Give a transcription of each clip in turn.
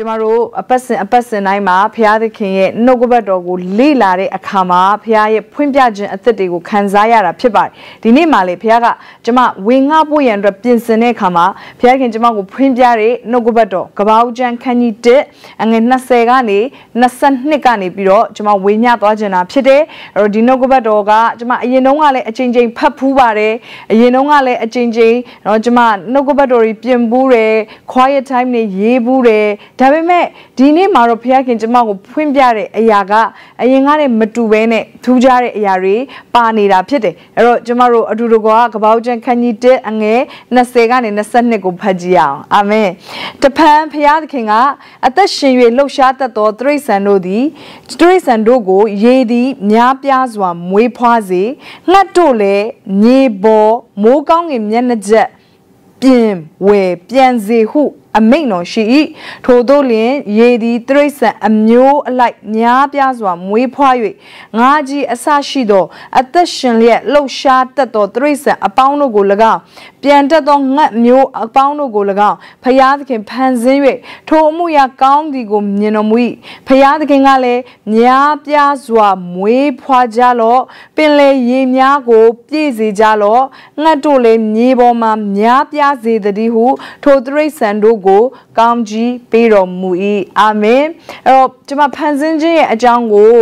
ကျမတို့အပတ်စဉ်အပတ်စဉ်တိုင်းမှာဘုရားသခင်ရဲ့နှုတ်ကပတ်တော်ကိုလေ့လာတဲ့အခါမှာဘုရားရဲ့ဖွင့်ပြခြင်းအသက်တွေကိုခံစားရတာဖြစ်ပါတယ်ဒီနေ့မှာလေဘုရားကကျမဝင်ငှဖို့ရန်အတွက်ပြင်ဆင်တဲ့အခါမှာဘုရားခင်ကျမကိုဖွင့်ပြတဲ့နှုတ်ကပတ်တော်ကပောက်ကျမ်းခန်းကြီး1အငယ်20ကနေ22ကနေပြီးတော့ကျမဝေညသွားခြင်းတာဖြစ်တယ်အဲ့တော့ဒီနှုတ်ကပတ်တော်ကကျမအရင်တုန်းကလည်းအချိန်ချင်းဖတ်ဖူးပါတယ်အရင်တုန်းကလည်းအချိန်ချင်းတော့ကျမနှုတ်ကပတ်တော်ကြီးပြင်ပူးတယ် quiet time နေရေးဘူးတယ်ဒါပေမဲ့ဒီနေ့မှာတော့ဘုရားခင်ကျမကိုဖွင့်ပြတဲ့အရာကအရင်ကတည်းမတူဘဲနဲ့ထူးခြားတဲ့အရာတွေပါနေတာဖြစ်တယ်အဲ့တော့ကျမတို့အတူတူကကပောက်ကျန်ခန်းကြီး1အငယ်20ကနေ22ကိုဖတ်ကြည့်အောင်အာမင်တပန်ဘုရားသခင်ကအသက်ရှင်၍လှုပ်ရှားတတ်သောတရိษံတို့သည်တရိษံတို့ကိုရေသည်များပြားစွာမွေးဖွားစေငှက်တို့လည်းမြေပေါ်မိုးကောင်းငင်မျက်နှာချက်ပြင်ဝယ်ပြန်စေဟုအမိန့်တော်ရှိ၏ထို့သောလျင်ရေသည်တရိษံအမျိုးအလိုက်များပြားစွာမွေးဖွား၍ငါကြီးအဆရှိသောအသက်ရှင်လျက်လှုပ်ရှားတတ်သောတရိษံအပေါင်းတို့ကို၎င်းပြန်တက်သောငှက်မျိုးအပေါင်းတို့ကို၎င်းဖျားသခင်ဖန်ဆင်း၍ထိုအမှုရာကောင်းသည်ကိုမြင်တော်မူ၏ဖျားသခင်ကလည်းများပြားစွာမွေးဖွားကြလော့ပင်လေရေများကိုပြည့်စေကြလော့ငှက်တို့လည်းမြေပေါ်မှာများပြားစေသည်ဟုထိုတရိษံတို့ ကို ကောင်းကြီးပေးတော်မူ၏အာမင်အဲ့တော့ကျွန်မဖန်ဆင်းခြင်းရဲ့အကြောင်းကို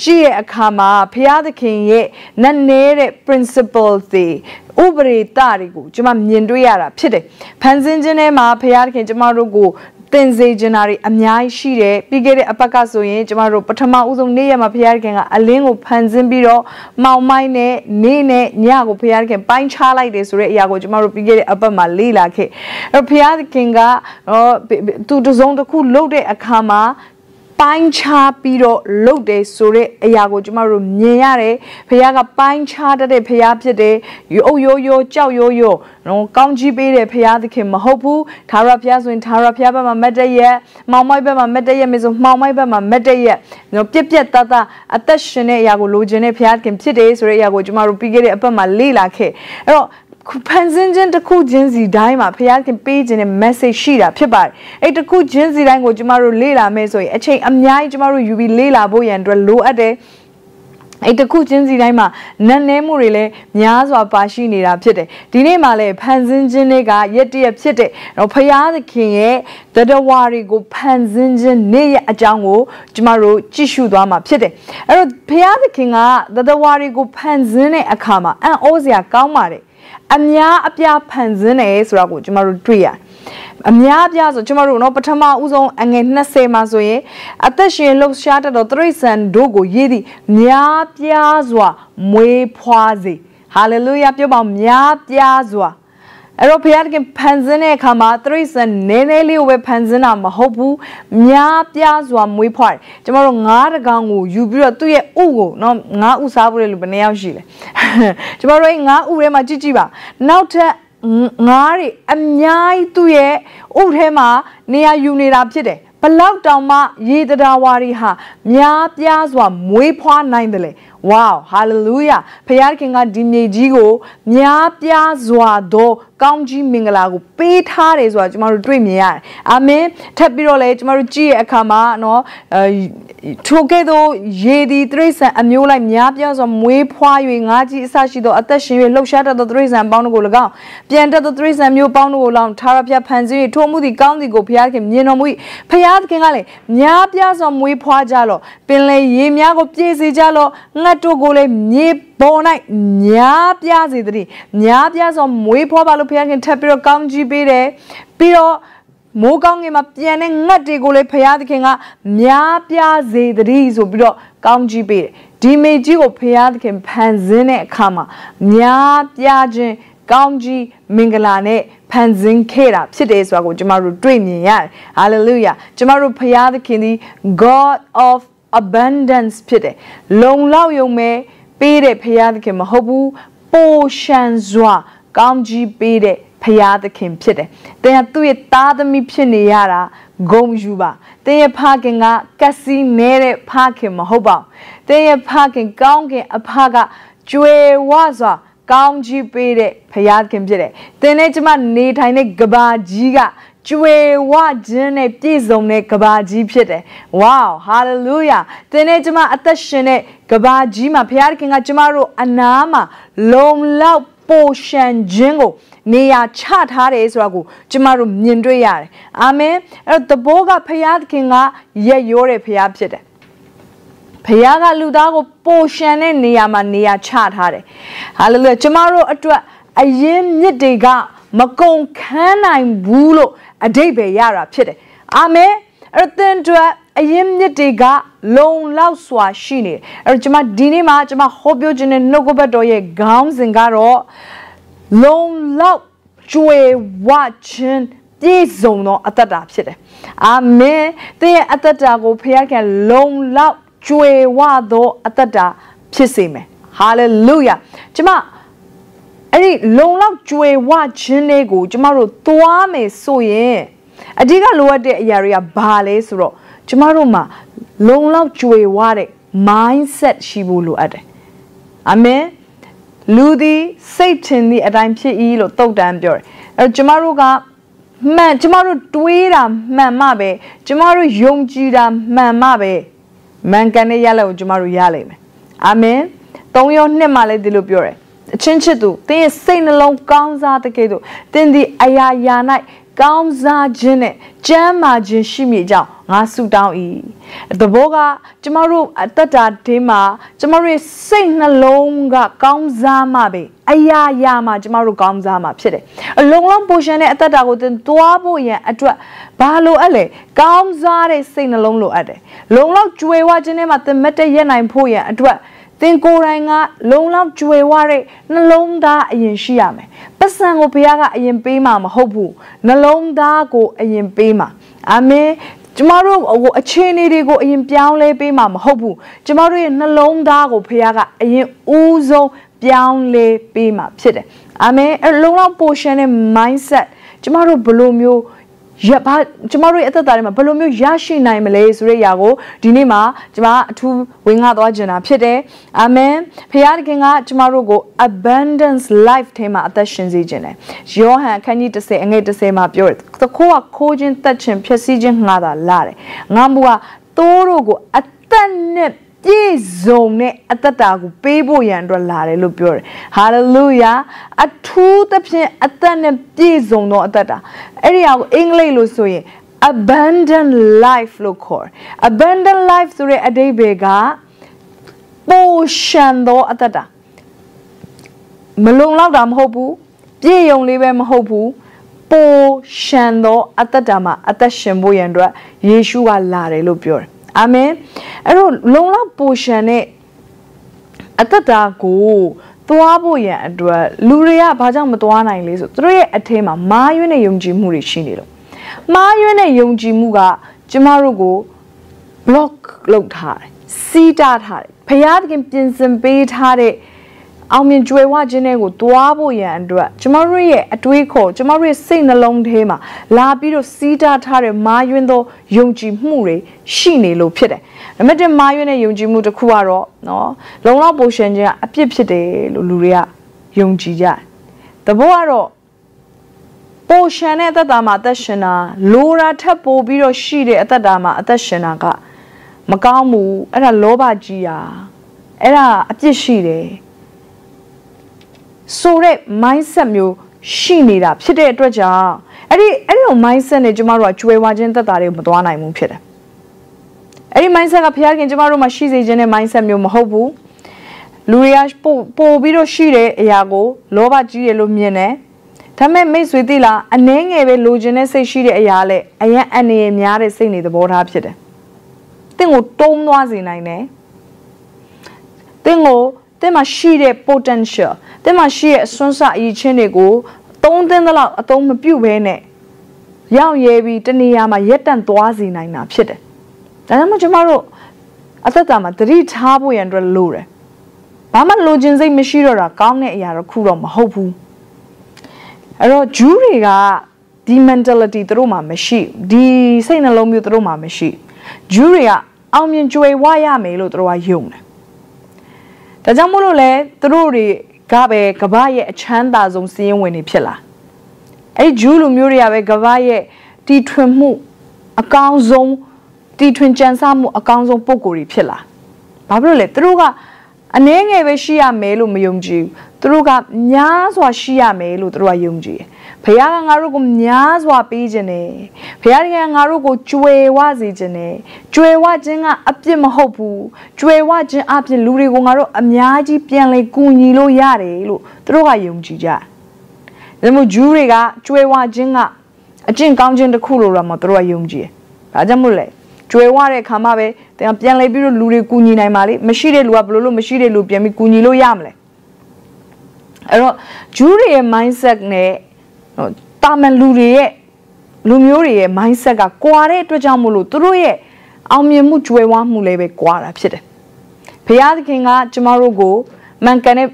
ကြည့်ရဲ့အခါမှာဘုရားသခင်ရဲ့နတ်နေတဲ့ principle တွေဥပဒေတတွေကိုကျွန်မမြင်တွေ့ရတာဖြစ်တယ်ဖန်ဆင်းခြင်းထဲမှာဘုရားသခင်ကျွန်မတို့ကို တင်စေချင်တာတွေအများကြီးရှိတယ်ပြီးခဲ့တဲ့အပတ်ကဆိုရင်ကျမတို့ပထမဦးဆုံးနေ့ရက်မှာဘုရားခင်ကအလင်းကိုဖန်ဆင်းပြီးတော့မောင်မိုင်းနဲ့နေ့နဲ့ညကိုဘုရားခင်ပိုင်းခြားလိုက်တယ်ဆိုတဲ့အရာကိုကျမတို့ပြီးခဲ့တဲ့အပတ်မှာလေ့လာခဲ့အဲဘုရားခင်ကသူတစုံတစ်ခုလုပ်တဲ့အခါမှာ ပိုင်းခြားပြီးတော့လှုပ်တယ်ဆိုတဲ့အရာကိုကျမတို့မြင်ရတယ်ဖခင်ကပိုင်းခြားတတ်တဲ့ဖခင်ဖြစ်တယ်ရိုးရိုးရိုးကြောက်ရိုးရိုးနော်ကောင်းကြီးပေးတဲ့ဖခင်သခင်မဟုတ်ဘူးသာရဖခင်ဆိုရင်သာရဖခင်ဘက်မှာမတ်တရက်မောင်မိုက်ဘက်မှာမတ်တရက်မျိုးဆိုမောင်မိုက်ဘက်မှာမတ်တရက်နော်ပြက်ပြက်တတအသက်ရှင်တဲ့အရာကိုလိုချင်တဲ့ဖခင်သခင်ဖြစ်တယ်ဆိုတဲ့အရာကိုကျမတို့ပြီးခဲ့တဲ့အပတ်မှာလေ့လာခဲ့အဲ့တော့ ဖန်ဆင်းခြင်းတစ်ခုချင်းစီတိုင်းမှာဖခင်ပေးခြင်းတဲ့ message ရှိတာဖြစ်ပါတယ်အဲ့တစ်ခုချင်းစီတိုင်းကိုကျမတို့လေ့လာမယ်ဆိုရင်အချိန်အများကြီးကျမတို့ယူပြီးလေ့လာဖို့ရန်အတွက်လိုအပ်တယ်အဲ့တခုချင်းစီတိုင်းမှာနတ်နဲမှုတွေလည်းများစွာပါရှိနေတာဖြစ်တယ်ဒီနေ့မှလည်းဖန်ဆင်းခြင်းတွေကရက်တရက်ဖြစ်တယ်တော့ဖရာသခင်ရဲ့တတဝါတွေကိုဖန်ဆင်းခြင်းနေ့ရဲ့အကြောင်းကိုကျမတို့ကြည့်ရှုသွားမှာဖြစ်တယ်အဲ့တော့ဖရာသခင်ကတတဝါတွေကိုဖန်ဆင်းတဲ့အခါမှာအံ့ဩစရာကောင်းပါတယ် အများအပြားဖန်ဆင်းတယ်ဆိုတာကိုကျမတို့တွေ့ရတယ်အများအပြားဆိုကျမတို့နော်ပထမဦးဆုံးအငယ်20မှာဆိုရင်အသက်ရှင်လှုပ်ရှားတတ်သောတရိษံတို့ကိုရေးသည်များပြားစွာမွေးဖွားစေဟာလေလုယာပြောပါများပြားစွာ အဲ့တော့ဘုရားခင်ဖန်ဆင်းတဲ့အခါမှာသရိษံနည်းနည်းလေးကိုပဲဖန်ဆင်းတာမဟုတ်ဘူးများပြားစွာမွေးဖွားတယ်ကျမတို့ငါးတကောင်ကိုယူပြီးတော့သူ့ရဲ့ဥကိုနော်ငါးဥစားဖို့လေလူဘယ်နှယောက်ရှိလဲကျမတို့ငါးဥထဲမှာကြည့်ကြည့်ပါနောက်ထပ်ငါးတွေအများကြီးသူ့ရဲ့ဥထဲမှာနေရာယူနေတာဖြစ်တယ်ဘလောက်တောင်မှရေတရာဝါတွေဟာများပြားစွာမွေးဖွားနိုင်တယ်လေဝေါဟာလေလုယာဖခင်ကဒီမြေကြီးကိုများပြားစွာသော ကောင်းကြီးမင်္ဂလာကိုပေးထားတယ်ဆိုတာကျမတို့တွေ့မြင်ရတယ်အာမင်ထပ်ပြီးတော့လည်းကျမတို့ကြည့်ရအခါမှာเนาะထိုကဲ့သို့ရေဒီတရိษံအမျိုးလိုက်များပြားစွာမွေးဖွား၍ငါးကြီးအစရှိသောအသက်ရှင်၍လှုပ်ရှားတတ်သောတရိษံပေါင်းတို့ကို၎င်းပြန်တတ်သောတရိษံမျိုးပေါင်းတို့ကို၎င်းထာဝရဘုရားဖန်ဆင်း၍ထိုမှုသည်ကောင်းသည်ကိုဘုရားခင်မြင်တော်မူ၏ဘုရားခင်ကလည်းများပြားစွာမွေးဖွားကြလော့ပင်လေရေများကိုပြည့်စေကြလော့ငတ်တို့ကိုလည်းမြေ ပေါ်၌များပြားစေသည်များပြားစွာမွေးဖွားပါလို့ဘုရားခင်ထပ်ပြီးတော့ကောင်းကြီးပေးတယ်ပြီးတော့မိုးကောင်းငင်မှာပြန်တဲ့ငတ်တွေကိုလည်းဘုရားသခင်ကများပြားစေသည်ဆိုပြီးတော့ကောင်းကြီးပေးတယ်ဒီမေကြီးကိုဘုရားသခင်ဖန်ဆင်းတဲ့အခါမှာများပြားခြင်းကောင်းကြီးမင်္ဂလာနဲ့ဖန်ဆင်းခဲ့တာဖြစ်တယ်ဆိုတာကိုကျမတို့တွေ့မြင်ရတယ်။ hallelujah ကျမတို့ဘုရားသခင်သည် God of abundance ဖြစ်တယ်။လုံလောက်ယုံမဲ့ ပေးတဲ့ဘုရားသခင်မဟုတ်ဘူးပိုရှန်စွာကောင်းကြီးပေးတဲ့ဖရာသခင်ဖြစ်တယ်။တင်ကသူ့ရဲ့သားသမီးဖြစ်နေရတာဂုံယူပါ။တင်ရဲ့ဖခင်ကကက်စီနေတဲ့ဖခင်မဟုတ်ပါဘူး။တင်ရဲ့ဖခင်ကောင်းခင်အဖကကျွေဝစွာကောင်းကြီးပေးတဲ့ဖရာခင်ဖြစ်တယ်။သင်နဲ့ကျမနေထိုင်တဲ့ကဘာကြီးက ကျွေဝခြင်းနဲ့ပြည့်စုံတဲ့ကဘာကြီးဖြစ်တယ်။ Wow hallelujah သင်နဲ့ကျမအသက်ရှင်တဲ့ကဘာကြီးမှာဘုရားသခင်ကကျမတို့အနာမှာလုံလောက်ပိုရှန်ခြင်းကိုနေရာချထားတယ်ဆိုတာကိုကျမတို့မြင်တွေ့ရတယ်အာမင်အဲ့တော့တဘောကဖခင်သခင်ကရက်ရိုးတဲ့ဖခင်ဖြစ်တယ်ဖခင်ကလူသားကိုပိုရှန်တဲ့နေရာမှာနေရာချထားတယ်ဟာလေလုယာကျမတို့အတွက်အရင်မြစ်တွေကမကုံခန်းနိုင်ဘူးလို့ အတိတ်ပဲရတာဖြစ်တယ်အာမင်အဲ့တော့သင်တို့အရင်မြစ်တွေကလုံလောက်စွာရှိနေတယ်အဲ့တော့ကျွန်မဒီနေ့မှာကျွန်မဟောပြောခြင်းနဲ့နှုတ်ကပတ်တော်ရဲ့ခေါင်းစဉ်ကတော့လုံလောက်ကျွေဝခြင်းပြည့်စုံသောအသက်တာဖြစ်တယ်အာမင်သင်ရဲ့အသက်တာကိုဖခင်ကလုံလောက်ကျွေဝသောအသက်တာဖြစ်စေမယ်ဟာလေလုယာကျွန်မ အဲ့ဒီလုံလောက်ကြွယ်ဝခြင်းလေးကိုကျမတို့သွားမယ်ဆိုရင်အဓိကလိုအပ်တဲ့အရာတွေကဘာလဲဆိုတော့ကျမတို့မှာလုံလောက်ကြွယ်ဝတဲ့ mindset ရှိဖို့လိုအပ်တယ်အာမင်လူသည်စိတ်ထင်သည့်အတိုင်းဖြစ်၏လို့တုတ်တန်ပြောတယ်အဲကျမတို့ကမှန်ကျမတို့တွေးတာမှန်မှပဲကျမတို့ယုံကြည်တာမှန်မှပဲမှန်ကန်တဲ့ရလဒ်ကိုကျမတို့ရလိမ့်မယ်အာမင်၃ရောနှစ်မှလည်းဒီလိုပြောတယ် အချင်းချစ်သူသင်ရဲ့စိတ်နှလုံးကောင်းစားတဲ့ကဲ့သို့သင်ဒီအရာရာ၌ကောင်းစားခြင်းနဲ့ကျမ်းမာခြင်းရှိမိကြောင်းငါဆုတောင်း၏တဘောကကျမတို့အတ္တတာဒေးမှာကျမတို့ရဲ့စိတ်နှလုံးကကောင်းစားမှပဲအရာရာမှာကျမတို့ကောင်းစားမှဖြစ်တယ်အလုံးလုံးပိုရှင်တဲ့အတ္တတာကိုသင်သွားဖို့ရန်အတွက်ဘာလို့အပ်လဲကောင်းစားတဲ့စိတ်နှလုံးလိုအပ်တယ်လုံလောက်ကြွယ်ဝခြင်းထဲမှာသင်မတ်တဲ့ရက်နိုင်ဖို့ရန်အတွက် သင်ကိုယ်တိုင်ကလုံလောက်ကြွယ်ဝတဲ့နှလုံးသားအရင်ရှိရမယ်ပတ်စံကိုဘုရားကအရင်ပေးမှာမဟုတ်ဘူးနှလုံးသားကိုအရင်ပေးမှာအာမင်ကျမတို့အခြေအနေတွေကိုအရင်ပြောင်းလဲပေးမှာမဟုတ်ဘူးကျမတို့ရဲ့နှလုံးသားကိုဘုရားကအရင်ဦးဆုံးပြောင်းလဲပေးမှာဖြစ်တယ်အာမင်အလုံးလောက် portion နဲ့ mindset ကျမတို့ဘယ်လိုမျိုး ရဘာကျမတို့ရဲ့အသက်တာတွေမှာဘယ်လိုမျိုးရရှိနိုင်မလဲဆိုတဲ့ຢာကိုဒီနေ့မှာကျမအထူးဝင်ငါသွားကြတာဖြစ်တယ်အာမင်ဖခင်တခင်ကကျမတို့ကို abundance life ထဲမှာအသက်ရှင်စေခြင်းတယ်ယောဟန်အခန်းကြီး30အငယ်30မှာပြောတယ်သခိုးကခိုးခြင်းတက်ခြင်းဖြစ်စီခြင်းငါသာလာတယ်ငါမူကသိုးတို့ကိုအသက်နဲ့ ပြည့်စုံတဲ့အသက်တာကိုပေးဖို့ရန်အတွက်လာတယ်လို့ပြောတယ်။ hallelujah အထူးသဖြင့်အသက်နဲ့ပြည့်စုံသောအသက်တာအဲ့ဒီဟာကိုအင်္ဂလိပ်လို့ဆိုရင် abundant life လို့ခေါ်တယ်။ abundant life ဆိုတဲ့အဓိပ္ပာယ်ကပိုရှန်သောအသက်တာမလုံလောက်တာမဟုတ်ဘူးပြည့်ယုံလေးပဲမဟုတ်ဘူးပိုရှန်သောအသက်တာမှာအသက်ရှင်ဖို့ရန်အတွက်ယေရှုကလာတယ်လို့ပြောတယ် အာမင်အဲ့တော့လုံလောက်ပိုရှန်တဲ့အသက်တာကိုသွားဖို့ရန်အတွက်လူတွေကဘာကြောင့်မသွားနိုင်လဲဆိုသူတို့ရဲ့အထဲမှာမာယွင်းတဲ့ယုံကြည်မှုတွေရှိနေလို့မာယွင်းတဲ့ယုံကြည်မှုကကျမတို့ကို block လုပ်ထားတယ်စီးတားထားတယ်ဖယားသခင်ပြင်ဆင်ပေးထားတဲ့ အောင်မြင်ကြွယ်ဝခြင်းတွေကိုသွားဖို့ရန်အတွက်ကျမတို့ရဲ့အတွေးခေါ်ကျမတို့ရဲ့စိတ်နှလုံးထဲမှာလာပြီးတော့စီးတားထားတဲ့မာယွင်းသောယုံကြည်မှုတွေရှိနေလို့ဖြစ်တယ်။ဒါပေမဲ့မာယွင်းတဲ့ယုံကြည်မှုတစ်ခုကတော့နော်လုံလောက်ပိုရှင်ခြင်းကအပြစ်ဖြစ်တယ်လို့လူတွေကယုံကြည်ကြတယ်။တဘောကတော့ပိုရှင်တဲ့အသက်တာမှာအသက်ရှင်တာလိုရာထက်ပိုပြီးတော့ရှိတဲ့အသက်တာမှာအသက်ရှင်တာကမကောင်းဘူးအဲ့ဒါလောဘကြီးอ่ะအဲ့ဒါအပြစ်ရှိတယ် ဆိုတဲ့ mindset မျိုးရှိနေတာဖြစ်တဲ့အတွက်ကြောင့်အဲ့ဒီအဲ့ဒီ mindset နဲ့ကျမတို့ကကျွေးဝခြင်းသက်တာတွေကိုမသွားနိုင်ဘူးဖြစ်တယ်အဲ့ဒီ mindset ကဘုရားခင်ကျမတို့မှာရှိစေခြင်းတဲ့ mindset မျိုးမဟုတ်ဘူးလူတွေကပို့ပို့ပြီးတော့ရှိတဲ့အရာကိုလောဘကြီးရလို့မြင်တယ်ဒါပေမဲ့မိတ်ဆွေသိလားအနှဲငယ်ပဲလိုချင်တဲ့စိတ်ရှိတဲ့အရာလဲအရင်အနေရများတဲ့စိတ်နေသဘောထားဖြစ်တယ်။တင့်ကိုတုံးသွားစေနိုင်တယ်။တင့်ကို တင့်မှာရှိတဲ့ potential တင့်မှာရှိတဲ့အစွမ်းစအရေးချင်းတွေကိုသုံးသင်းသလောက်အသုံးမပြုဘဲနဲ့ရောက်ရဲပြီးတနေရာမှာရက်တန့်သွားစေနိုင်တာဖြစ်တယ်။ဒါကြောင့်မို့ကျမတို့အသက်တာမှာသတိထားဖို့ရန်အတွက်လိုတယ်။ဘာမှလိုချင်စိတ်မရှိတော့တာကောင်းတဲ့အရာတော့ခုတော့မဟုတ်ဘူး။အဲ့တော့ဂျူးတွေကဒီ mentality သူတို့မှာမရှိဒီစိတ်နှလုံးမျိုးသူတို့မှာမရှိဂျူးတွေကအောင်မြင်ကြွယ်ဝရမယ်လို့သူတို့ကယုံတယ်။ ဒါကြောင့်မို့လို့လဲသူတို့တွေကပဲကမ္ဘာရဲ့အချမ်းသာဆုံးစီးရင်ဝင်နေဖြစ်လာ။အဲ့ဂျူးလူမျိုးတွေကပဲကမ္ဘာရဲ့တီထွင်မှုအကောင်းဆုံးတီထွင်ကြံစမှုအကောင်းဆုံးပုံကိုယ်တွေဖြစ်လာဘာဖြစ်လို့လဲသူတို့က အနှဲငယ်ပဲရှိရမယ်လို့မယုံကြည်ဘူးသူတို့ကများစွာရှိရမယ်လို့သူတို့ကယုံကြည်တယ်ဘုရားကငါတို့ကိုများစွာပေးခြင်းနဲ့ဘုရားကငါတို့ကိုကြွယ်ဝစေခြင်းနဲ့ကြွယ်ဝခြင်းကအပြစ်မဟုတ်ဘူးကြွယ်ဝခြင်းအပြစ်လူတွေကိုငါတို့အများကြီးပြန်လဲကူညီလို့ရတယ်လို့သူတို့ကယုံကြည်ကြတယ်ဒါမှမဟုတ်ဂျူးတွေကကြွယ်ဝခြင်းကအကျင့်ကောင်းခြင်းတစ်ခုလို့တော့မသူတို့ကယုံကြည်တယ်။ဒါကြောင့်မို့လဲ ကြွယ်ဝတဲ့ခါမှပဲတင်ပြန်လဲပြီးတော့လူတွေကူညီနိုင်ပါလေမရှိတဲ့လူကဘလို့လို့မရှိတဲ့လူပြန်ပြီးကူညီလို့ရမလဲအဲ့တော့ဂျူးတွေရဲ့ mindset နဲ့တာမန်လူတွေရဲ့လူမျိုးတွေရဲ့ mindset ကကွာတဲ့အတွက်ကြောင့်မို့လို့သူတို့ရဲ့အောင်မြင်မှုကြွယ်ဝမှုလည်းပဲကွာတာဖြစ်တယ်။ဘုရားသခင်ကကျမတို့ကိုမှန်ကန်တဲ့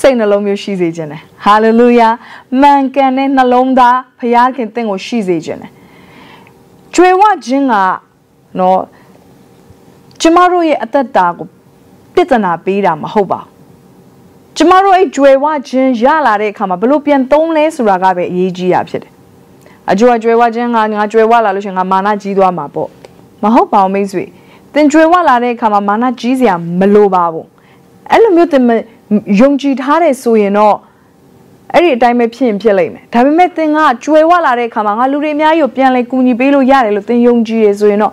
စိတ်နှလုံးမျိုးရှိစေခြင်းတယ်ဟာလေလုယာမှန်ကန်တဲ့နှလုံးသားဘုရားခင်တင့်ကိုရှိစေခြင်းတယ်ကြွယ်ဝခြင်းက နော်ကျမတို့ရဲ့အသက်တာကိုပြဿနာပေးတာမဟုတ်ပါဘူးကျမတို့အဲ့ကြွယ်ဝခြင်းရလာတဲ့အခါမှာဘလို့ပြန်သုံးလဲဆိုတာကပဲအရေးကြီးတာဖြစ်တယ်အကျိုးကြွယ်ဝခြင်းကငါကြွယ်ဝလာလို့ရှင်ငါမာနကြီးသွားမှာပေါ့မဟုတ်ပါဘူးမိတ်ဆွေသင်ကြွယ်ဝလာတဲ့အခါမှာမာနကြီးစရာမလိုပါဘူးအဲ့လိုမျိုးသင်ယုံကြည်ထားတယ်ဆိုရင်တော့ အဲ့ဒီအတိုင်းပဲဖြစ်ရင်ဖြစ်လိမ့်မယ်ဒါပေမဲ့သင်ကကြွယ်ဝလာတဲ့အခါမှာငါလူတွေအများကြီးကိုပြန်လဲကူညီပေးလို့ရတယ်လို့သင်ယုံကြည်ရဆိုရင်တော့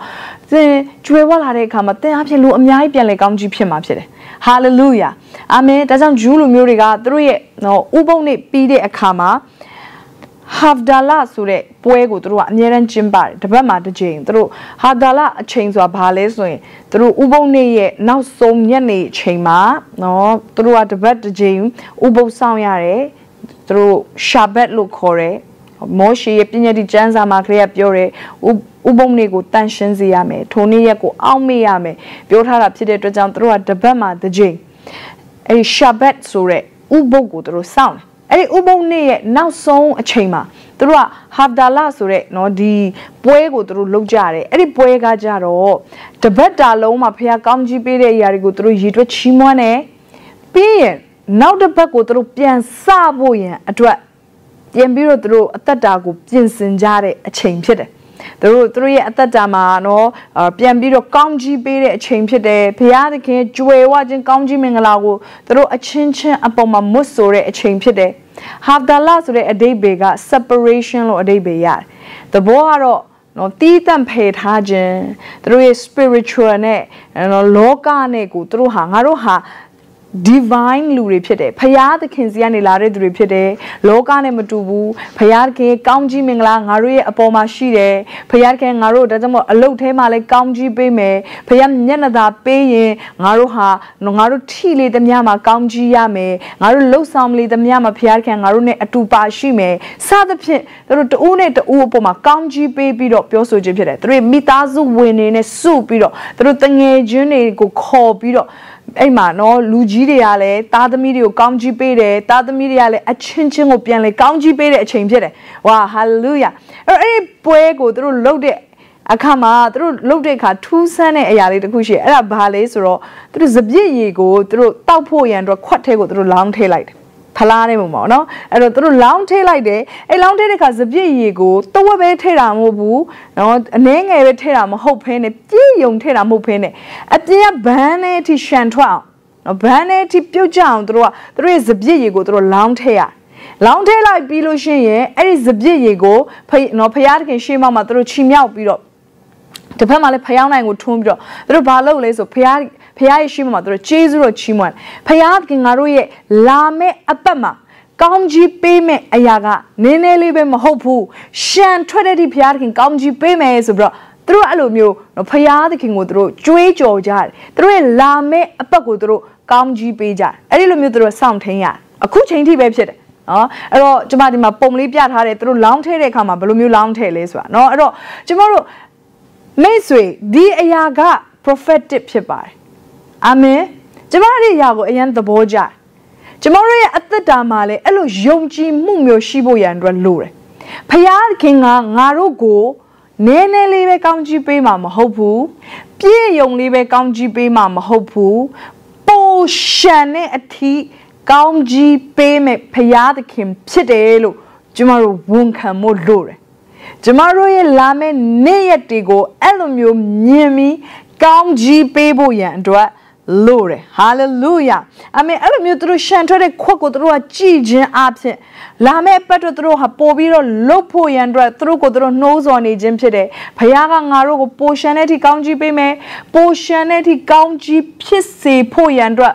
သင်ကြွယ်ဝလာတဲ့အခါမှာသင်အဖြစ်လူအများကြီးပြန်လဲကောင်းကြီးဖြစ်မှာဖြစ်တယ်ဟာလေလုယာအာမင်ဒါကြောင့်ဂျူးလူမျိုးတွေကသူတို့ရဲ့နော်ဥပုံနဲ့ပြီးတဲ့အခါမှာ Havdala ဆိုတဲ့ပွဲကိုသူတို့ကအများရန်ကျင်းပါတယ်တပတ်မှာတစ်ချိန်သူတို့ Havdala အချိန်ဆိုတာဘာလဲဆိုရင်သူတို့ဥပုံနေ့ရဲ့နောက်ဆုံးညနေအချိန်မှာနော်သူတို့ကတပတ်တစ်ချိန်ဥပုပ်ဆောင်ရတယ် သူတို့ Shabbat လို့ခေါ်တယ်မောရှေရဲ့ပြည့်ညတ်ဒီကျမ်းစာမှာခရစ်ပြောတယ်ဥပုံနေ့ကိုတန်ရှင်းစေရမယ်ထိုနေ့ရက်ကိုအောက်မေ့ရမယ်ပြောထားတာဖြစ်တဲ့အတွက်ကြောင့်သူတို့ကတပတ်မှာတစ်ချိန်အဲဒီ Shabbat ဆိုတဲ့ဥပုပ်ကိုသူတို့စောင့်တယ်အဲ့ဒီဥပုံနေ့ရဲ့နောက်ဆုံးအချိန်မှာသူတို့ကဟာဗဒါလာဆိုတဲ့เนาะဒီပွဲကိုသူတို့လုပ်ကြတယ်အဲ့ဒီပွဲကကြတော့တပတ်တာလုံးမှာဖះကောင်းကြီးပေးတဲ့အရာတွေကိုသူတို့ရည်တွက်ချီးမွမ်းတယ်ပြီးရင် နောက်တစ်ပတ်ကိုသူတို့ပြန်စဖို့ရန်အတွက်ပြန်ပြီးတော့သူတို့အသက်တာကိုပြင်ဆင်ကြတဲ့အချိန်ဖြစ်တယ်သူတို့သူတို့ရဲ့အသက်တာမှာနော်ပြန်ပြီးတော့ကောင်းကြီးပေးတဲ့အချိန်ဖြစ်တယ်ဘုရားသခင်ကြွယ်ဝခြင်းကောင်းကြီးမင်္ဂလာကိုသူတို့အချင်းချင်းအပေါ်မှာမွတ်ဆိုတဲ့အချိန်ဖြစ်တယ် Havdalah ဆိုတဲ့အဓိပ္ပာယ်က separation လို့အဓိပ္ပာယ်ရတယ်။သဘောကတော့နော်တီးတန့်ဖယ်ထားခြင်းသူတို့ရဲ့ spiritual နဲ့နော်လောကနဲ့ကိုသူတို့ဟာငါတို့ဟာ divine လူတွေဖြစ်တယ်ဖရာသခင်စီကနေလာတဲ့သူတွေဖြစ်တယ်လောကနဲ့မတူဘူးဖရာသခင်ကောင်းကြီးမင်္ဂလာငါတို့ရဲ့အပေါ်မှာရှိတယ်ဖရာသခင်ငါတို့ဒါကြောင့်မို့အလုတ်ထဲမှာလည်းကောင်းကြီးပေးမယ်ဖရာမျက်နှာသာပေးရင်ငါတို့ဟာငါတို့ထိလေသမျှမှာကောင်းကြီးရမယ်ငါတို့လှုပ်ဆောင်လေသမျှမှာဖရာသခင်ငါတို့နဲ့အတူပါရှိမယ်စသဖြင့်တို့တူးနဲ့တူးအပေါ်မှာကောင်းကြီးပေးပြီးတော့ပြောဆိုခြင်းဖြစ်တယ်သူတို့မိသားစုဝင်နေနဲ့စုပြီးတော့သူတို့တငယ်ချင်းတွေကိုခေါ်ပြီးတော့ အဲ့မှာနော်လူကြီးတွေကလည်းသားသမီးတွေကိုကောင်းကြီးပေးတယ်သားသမီးတွေကလည်းအချင်းချင်းကိုပြန်လေကောင်းကြီးပေးတဲ့အချိန်ဖြစ်တယ်ဝါဟာလေလုယာအဲ့တော့အဲ့ဒီပွဲကိုသူတို့လှုပ်တဲ့အခါမှာသူတို့လှုပ်တဲ့အခါထူးဆန်းတဲ့အရာလေးတစ်ခုရှိတယ်အဲ့ဒါဘာလဲဆိုတော့သူတို့စပြည့်ရည်ကိုသူတို့တောက်ဖို့ရန်အတွက်ခွက်ထဲကိုသူတို့လောင်းထည့်လိုက်တယ် ဖလားနေမှာပေါ့နော်အဲ့တော့သူတို့လောင်းထိလိုက်တယ်အဲ့လောင်းထိတဲ့ခါစပြည့်ရီကိုတဝက်ပဲထိတာမဟုတ်ဘူးနော်အနှဲငယ်ပဲထိတာမဟုတ်ဖဲနဲ့ပြည့်ယုံထိတာမဟုတ်ဖဲနဲ့အပြင်ကဘန်းနဲ့အထိရှန်ထွက်အောင်နော်ဘန်းနဲ့အထိပြုတ်ကြအောင်သူတို့ကသူတို့ရဲ့စပြည့်ရီကိုသူတို့လောင်းထိရလောင်းထဲလိုက်ပြီးလို့ရှိရင်အဲ့ဒီစပြည့်ရီကိုဖနော်ဖယားတခင်ရှေးမမှာသူတို့ချီမြောက်ပြီးတော့တစ်ဖက်မှာလည်းဖျောင်းနိုင်ကိုထွန်းပြီးတော့သူတို့ဘာလုပ်လဲဆိုဖျား ဖျားရဲ့ရှိမှမှာသူတို့ကျေးဇူးတော်ချီးမွမ်းဖျားကငါတို့ရဲ့လာမဲ့အပတ်မှာကောင်းကြီးပေးမဲ့အရာကနည်းနည်းလေးပဲမဟုတ်ဘူးရှန်ထွက်တဲ့ဒီဖျားခင်ကောင်းကြီးပေးမယ်ဆိုပြီးတော့သူတို့အဲ့လိုမျိုးဖျားသခင်ကိုသူတို့ကြွေးကြော်ကြတယ်သူတို့ရဲ့လာမဲ့အပတ်ကိုသူတို့ကောင်းကြီးပေးကြတယ်အဲ့ဒီလိုမျိုးသူတို့စောင့်ထိန်ရတယ်အခုချိန်ထိပဲဖြစ်တယ်နော်အဲ့တော့ကျမဒီမှာပုံလေးပြထားတယ်သူတို့လောင်းထဲတဲ့အခါမှာဘယ်လိုမျိုးလောင်းထဲလဲဆိုတာနော်အဲ့တော့ကျမတို့မိတ်ဆွေဒီအရာက prophetic ဖြစ်ပါတယ် အာမင်ကျမတို့အရာကိုအရင်သဘောကျကျမတို့ရဲ့အသက်တာမှာလည်းအဲ့လိုယုံကြည်မှုမျိုးရှိဖို့ရန်အတွက်လိုတယ်ဖခင်ကငါတို့ကိုနည်းနည်းလေးပဲကောင်းကြီးပေးမှာမဟုတ်ဘူးပြည့်ယုံလေးပဲကောင်းကြီးပေးမှာမဟုတ်ဘူးပိုရှန်တဲ့အထီးကောင်းကြီးပေးမဲ့ဖခင်ဖြစ်တယ်လို့ကျမတို့ဝန်ခံဖို့လိုတယ်ကျမတို့ရဲ့လာမယ့်နေ့ရက်တွေကိုအဲ့လိုမျိုးမြင်ပြီးကောင်းကြီးပေးဖို့ရန်အတွက် လို့တယ်ဟာလေလုယာအမေအဲ့လိုမျိုးသူတို့ရှန်ထွက်တဲ့ခွက်ကိုသူတို့ကကြည်ခြင်းအဖြစ်လာမယ့်ပတ်တော့သူတို့ဟာပို့ပြီးတော့လုတ်ဖို့ရန်အတွက်သူတို့ကိုသူတို့နှိုးဆော်နေခြင်းဖြစ်တယ်ဘုရားကငါတို့ကိုပိုရှန်တဲ့အထိကောင်းကြီးပေးမယ်ပိုရှန်တဲ့အထိကောင်းကြီးဖြစ်စေဖို့ရန်အတွက်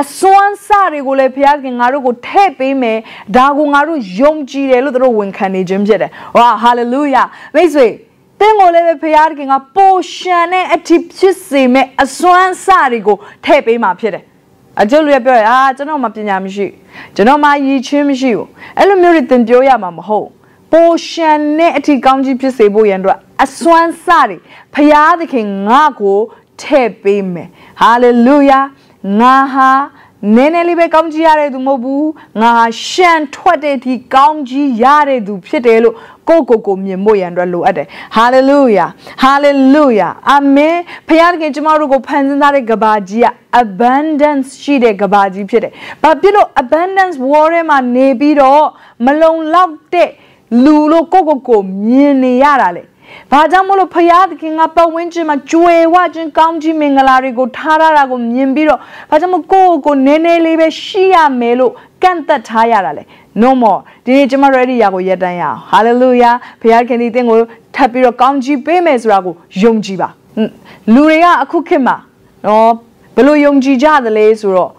အစွမ်းစတွေကိုလည်းဘုရားခင်ငါတို့ကိုထည့်ပေးမယ်ဒါကိုငါတို့ယုံကြည်တယ်လို့သူတို့ဝန်ခံနေခြင်းဖြစ်တယ်ဝါဟာလေလုယာမိတ်ဆွေ တင်းကိုလည်းပဲဖရာခင်ကပိုရှန်တဲ့အထိဖြစ်စေမဲ့အစွမ်းစတွေကိုထည့်ပေးမှာဖြစ်တယ်အကျိုးလူရပြောရအာကျွန်တော်မှပညာမရှိကျွန်တော်မှရည်ချင်းမရှိဘူးအဲ့လိုမျိုးတွေသင်ပြောရမှာမဟုတ်ပိုရှန်တဲ့အထိကောင်းကြီးဖြစ်စေဖို့ရန်အတွက်အစွမ်းစတွေဖရာသခင်ငါ့ကိုထည့်ပေးမယ်ဟာလေလုယာငါဟာ နည်းနည်းလေးပဲကောင်းကြီးရတဲ့သူမဟုတ်ဘူးငါရှန်ထွက်တဲ့ဒီကောင်းကြီးရတဲ့သူဖြစ်တယ်လို့ကိုကိုကိုမြင်ဖို့ရန်အတွက်လိုအပ်တယ်ဟာလေလုယာဟာလေလုယာအာမင်ဖခင်ကကျမတို့ကိုဖန်ဆင်းထားတဲ့ကဘာကြီးက abundance ရှိတဲ့ကဘာကြီးဖြစ်တယ်ဘာဖြစ်လို့ abundance war ထဲမှာနေပြီးတော့မလုံလောက်တဲ့လူလို့ကိုကိုကိုမြင်နေရတာလေ ဘာကြောင့်မလို့ဖရာသခင်ကပတ်ဝန်းကျင်မှာကြွယ်ဝခြင်းကောင်းကြီးမင်္ဂလာတွေကိုထားရတာကိုမြင်ပြီးတော့ဘာကြောင့်မကိုယ့်ကိုနည်းနည်းလေးပဲရှိရမယ်လို့ကန့်သက်ထားရတာလေ no more ဒီနေ့ကျွန်မ ready ရကိုရက်တန်းရအောင် hallelujah ဖရာခင်ဒီသင်ကိုထပ်ပြီးတော့ကောင်းကြီးပေးမယ်ဆိုတာကိုယုံကြည်ပါလူတွေကအခုခေတ်မှာနော်ဘယ်လိုယုံကြည်ကြသလဲဆိုတော့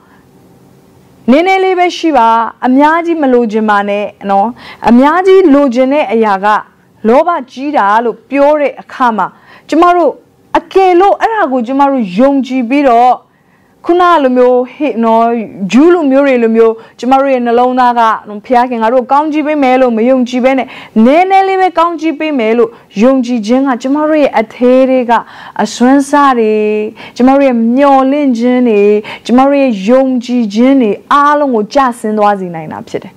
နည်းနည်းလေးပဲရှိပါအများကြီးမလိုချင်ပါနဲ့နော်အများကြီးလိုချင်တဲ့အရာက လောဘကြီးတာလို့ပြောတဲ့အခါမှာကျမတို့အကယ်လို့အဲ့ဒါကိုကျမတို့ယုံကြည်ပြီးတော့ခုနလိုမျိုးဟေ့နော်ဂျူးလိုမျိုးတွေလိုမျိုးကျမတို့ရဲ့နှလုံးသားကဖျားခင်ငါတို့ကောင်းကြည့်ပေးမယ်လို့မယုံကြည်ဘဲနဲ့နည်းနည်းလေးပဲကောင်းကြည့်ပေးမယ်လို့ယုံကြည်ခြင်းကကျမတို့ရဲ့အသေးတွေကအစွမ်းစားတွေကျမတို့ရဲ့မျော်လင့်ခြင်းတွေကျမတို့ရဲ့ယုံကြည်ခြင်းတွေအားလုံးကိုကြဆင်းသွားစေနိုင်တာဖြစ်တယ်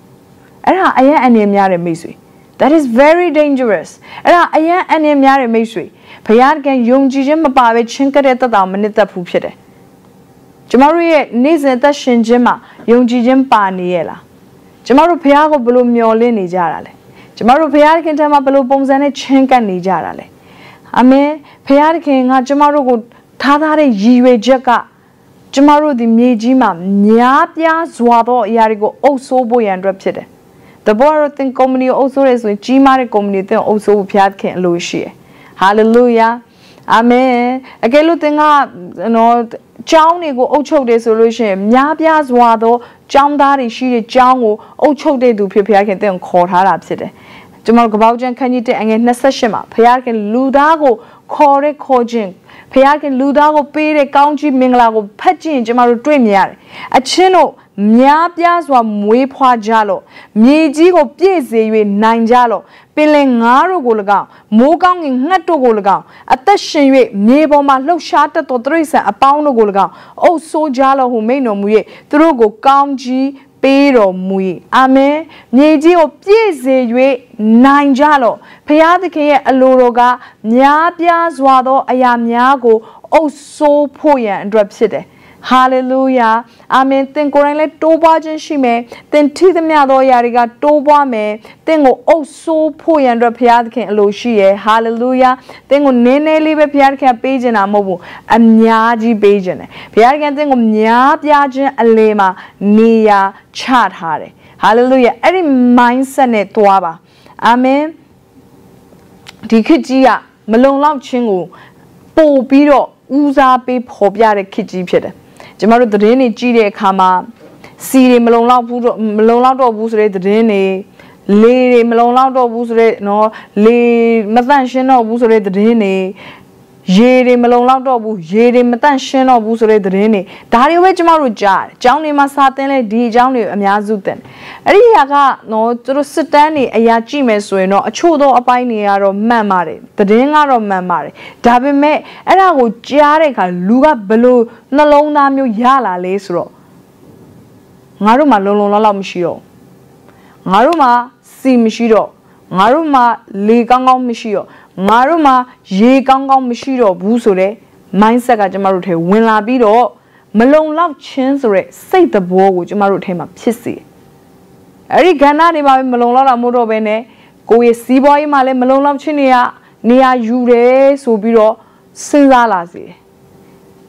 အဲ့ဒါအရင်အနေများတဲ့မိတ်ဆွေ that is very dangerous အဲ့ဒါအရင်အနေများတဲ့မိတ်ဆွေဘုရားကယုံကြည်ခြင်းမပါဘဲချင်းကတဲ့တတော်မနစ်သက်ဘူးဖြစ်တယ်ကျမတို့ရဲ့နေ့စဉ်သက်ရှင်ခြင်းမှာယုံကြည်ခြင်းပါနေရဲ့လားကျမတို့ဘုရားကိုဘယ်လိုမျှော်လင့်နေကြတာလဲကျမတို့ဘုရားခင်ထံမှာဘယ်လိုပုံစံနဲ့ချင်းကပ်နေကြတာလဲအာမင်ဘုရားခင်ကကျမတို့ကိုထားထားတဲ့ရည်ရွယ်ချက်ကကျမတို့ဒီမြေကြီးမှာများပြားစွာသောအရာတွေကိုအုပ်ဆိုးဖို့ရန်အတွက်ဖြစ်တယ် တဘောရတင်ကုမ္ပဏီကိုအုပ်ဆိုးရဲဆိုရင်ကြီးမားတဲ့ကုမ္ပဏီတင်အုပ်ဆိုးဖို့ဘုရားခင်အလိုရှိတယ်ဟာလေလုယာအာမင်အကယ်လို့သင်ကနော်ကျောင်းတွေကိုအုပ်ချုပ်တယ်ဆိုလို့ရှိရင်များပြားစွာသောကျောင်းသားတွေရှိတဲ့ကျောင်းကိုအုပ်ချုပ်တဲ့သူဖြစ်ဘုရားခင်သင်ကိုခေါ်ထားတာဖြစ်တယ်ကျွန်တော်ကပောက်ကျန်ခန်းကြီးတဲ့အငယ်28မှာဘုရားခင်လူသားကို ခေါ်တဲ့ခေါ်ခြင်းဘုရားခင်လူသားကိုပေးတဲ့ကောင်းချီးမင်္ဂလာကိုဖတ်ကြည့်ရင်ကျွန်တော်တို့တွေ့မြင်ရတယ်အချင်းတို့များပြားစွာမွေးဖွားကြလော့မြေကြီးကိုပြည့်စေ၍နိုင်ကြလော့ပင်လယ်ငါးတို့ကို၎င်းမိုးကောင်းငင်ငှက်တို့ကို၎င်းအသက်ရှင်၍မြေပေါ်မှာလှုပ်ရှားတတ်သောတိရစ္ဆာန်အပေါင်းတို့ကို၎င်းအုပ်ဆိုးကြလော့ဟုမိန်တော်မူ၍သူတို့ကိုကောင်းကြီး ပေးတော်မူ၏အာမင်မြေကြီးကိုပြည့်စေ၍နိုင်ကြလော့ဖျားသခင်ရဲ့အလိုတော်ကများပြားစွာသောအရာများကိုအုပ်ဆိုးဖို့ရန်အတွက်ဖြစ်တယ် ဟာလေလုယာအာမင်သင်ကိုယ်တိုင်လည်းတိုးပွားခြင်းရှိမယ်သင်ထိသမျှသောအရာတွေကတိုးပွားမယ်သင်ကိုအုပ်ဆိုးဖို့ရန်အတွက်ဘုရားသခင်အလိုရှိရယ်ဟာလေလုယာသင်ကိုနည်းနည်းလေးပဲဘုရားသခင်ပေးခြင်းတာမဟုတ်ဘူးအများကြီးပေးခြင်းတယ်ဘုရားသခင်သင်ကိုများပြားခြင်းအလေမှာနေရာချထားတယ်ဟာလေလုယာအဲ့ဒီ mindset နဲ့တွားပါအာမင်ဒီခေတ်ကြီးကမလုံလောက်ခြင်းကိုပို့ပြီးတော့ဦးစားပေးဖော်ပြတဲ့ခေတ်ကြီးဖြစ်တယ် ကျမတို့သတင်းတွေကြည့်တဲ့အခါမှာစီတွေမလုံလောက်ဘူးတော့မလုံလောက်တော့ဘူးဆိုတဲ့သတင်းတွေလေတွေမလုံလောက်တော့ဘူးဆိုတဲ့နော်လေမတန့်ရှင်းတော့ဘူးဆိုတဲ့သတင်းတွေ ရေတွေမလုံလောက်တော့ဘူးရေတွေမတန့်ရှင်းတော့ဘူးဆိုတဲ့သတင်းတွေဒါတွေပဲကျမတို့ကြားတယ်။ကျောင်းတွေမှာစာသင်လဲဒီအကြောင်းတွေအများစုသင်။အဲ့ဒီဟာကနော်သူတို့စစ်တမ်းတွေအရာကြည့်မယ်ဆိုရင်တော့အချို့သောအပိုင်းတွေကတော့မှန်ပါတယ်။သတင်းကတော့မှန်ပါတယ်။ဒါပေမဲ့အဲ့ဒါကိုကြားတဲ့အခါလူကဘလို့နှလုံးသားမျိုးရလာလဲဆိုတော့ငါတို့မှာလုံလုံလောက်လောက်မရှိတော့ငါတို့မှာစီမရှိတော့ငါတို့မှာလေကောင်းကောင်းမရှိတော့ ငါတို့မှာရေကောင်းကောင်းမရှိတော့ဘူးဆိုတော့ mindset ကကျမတို့ထဲဝင်လာပြီးတော့မလုံလောက်ခြင်းဆိုတဲ့စိတ်သဘောကိုကျမတို့ထဲမှာဖြစ်စေအဲ့ဒီကဏ္ဍတွေမှာမလုံလောက်တာမဟုတ်တော့ဘဲနဲ့ကိုယ့်ရဲ့စီးပွားရေးမှာလည်းမလုံလောက်ခြင်းတွေကနေရာယူတယ်ဆိုပြီးတော့စဉ်းစားလာစေတယ်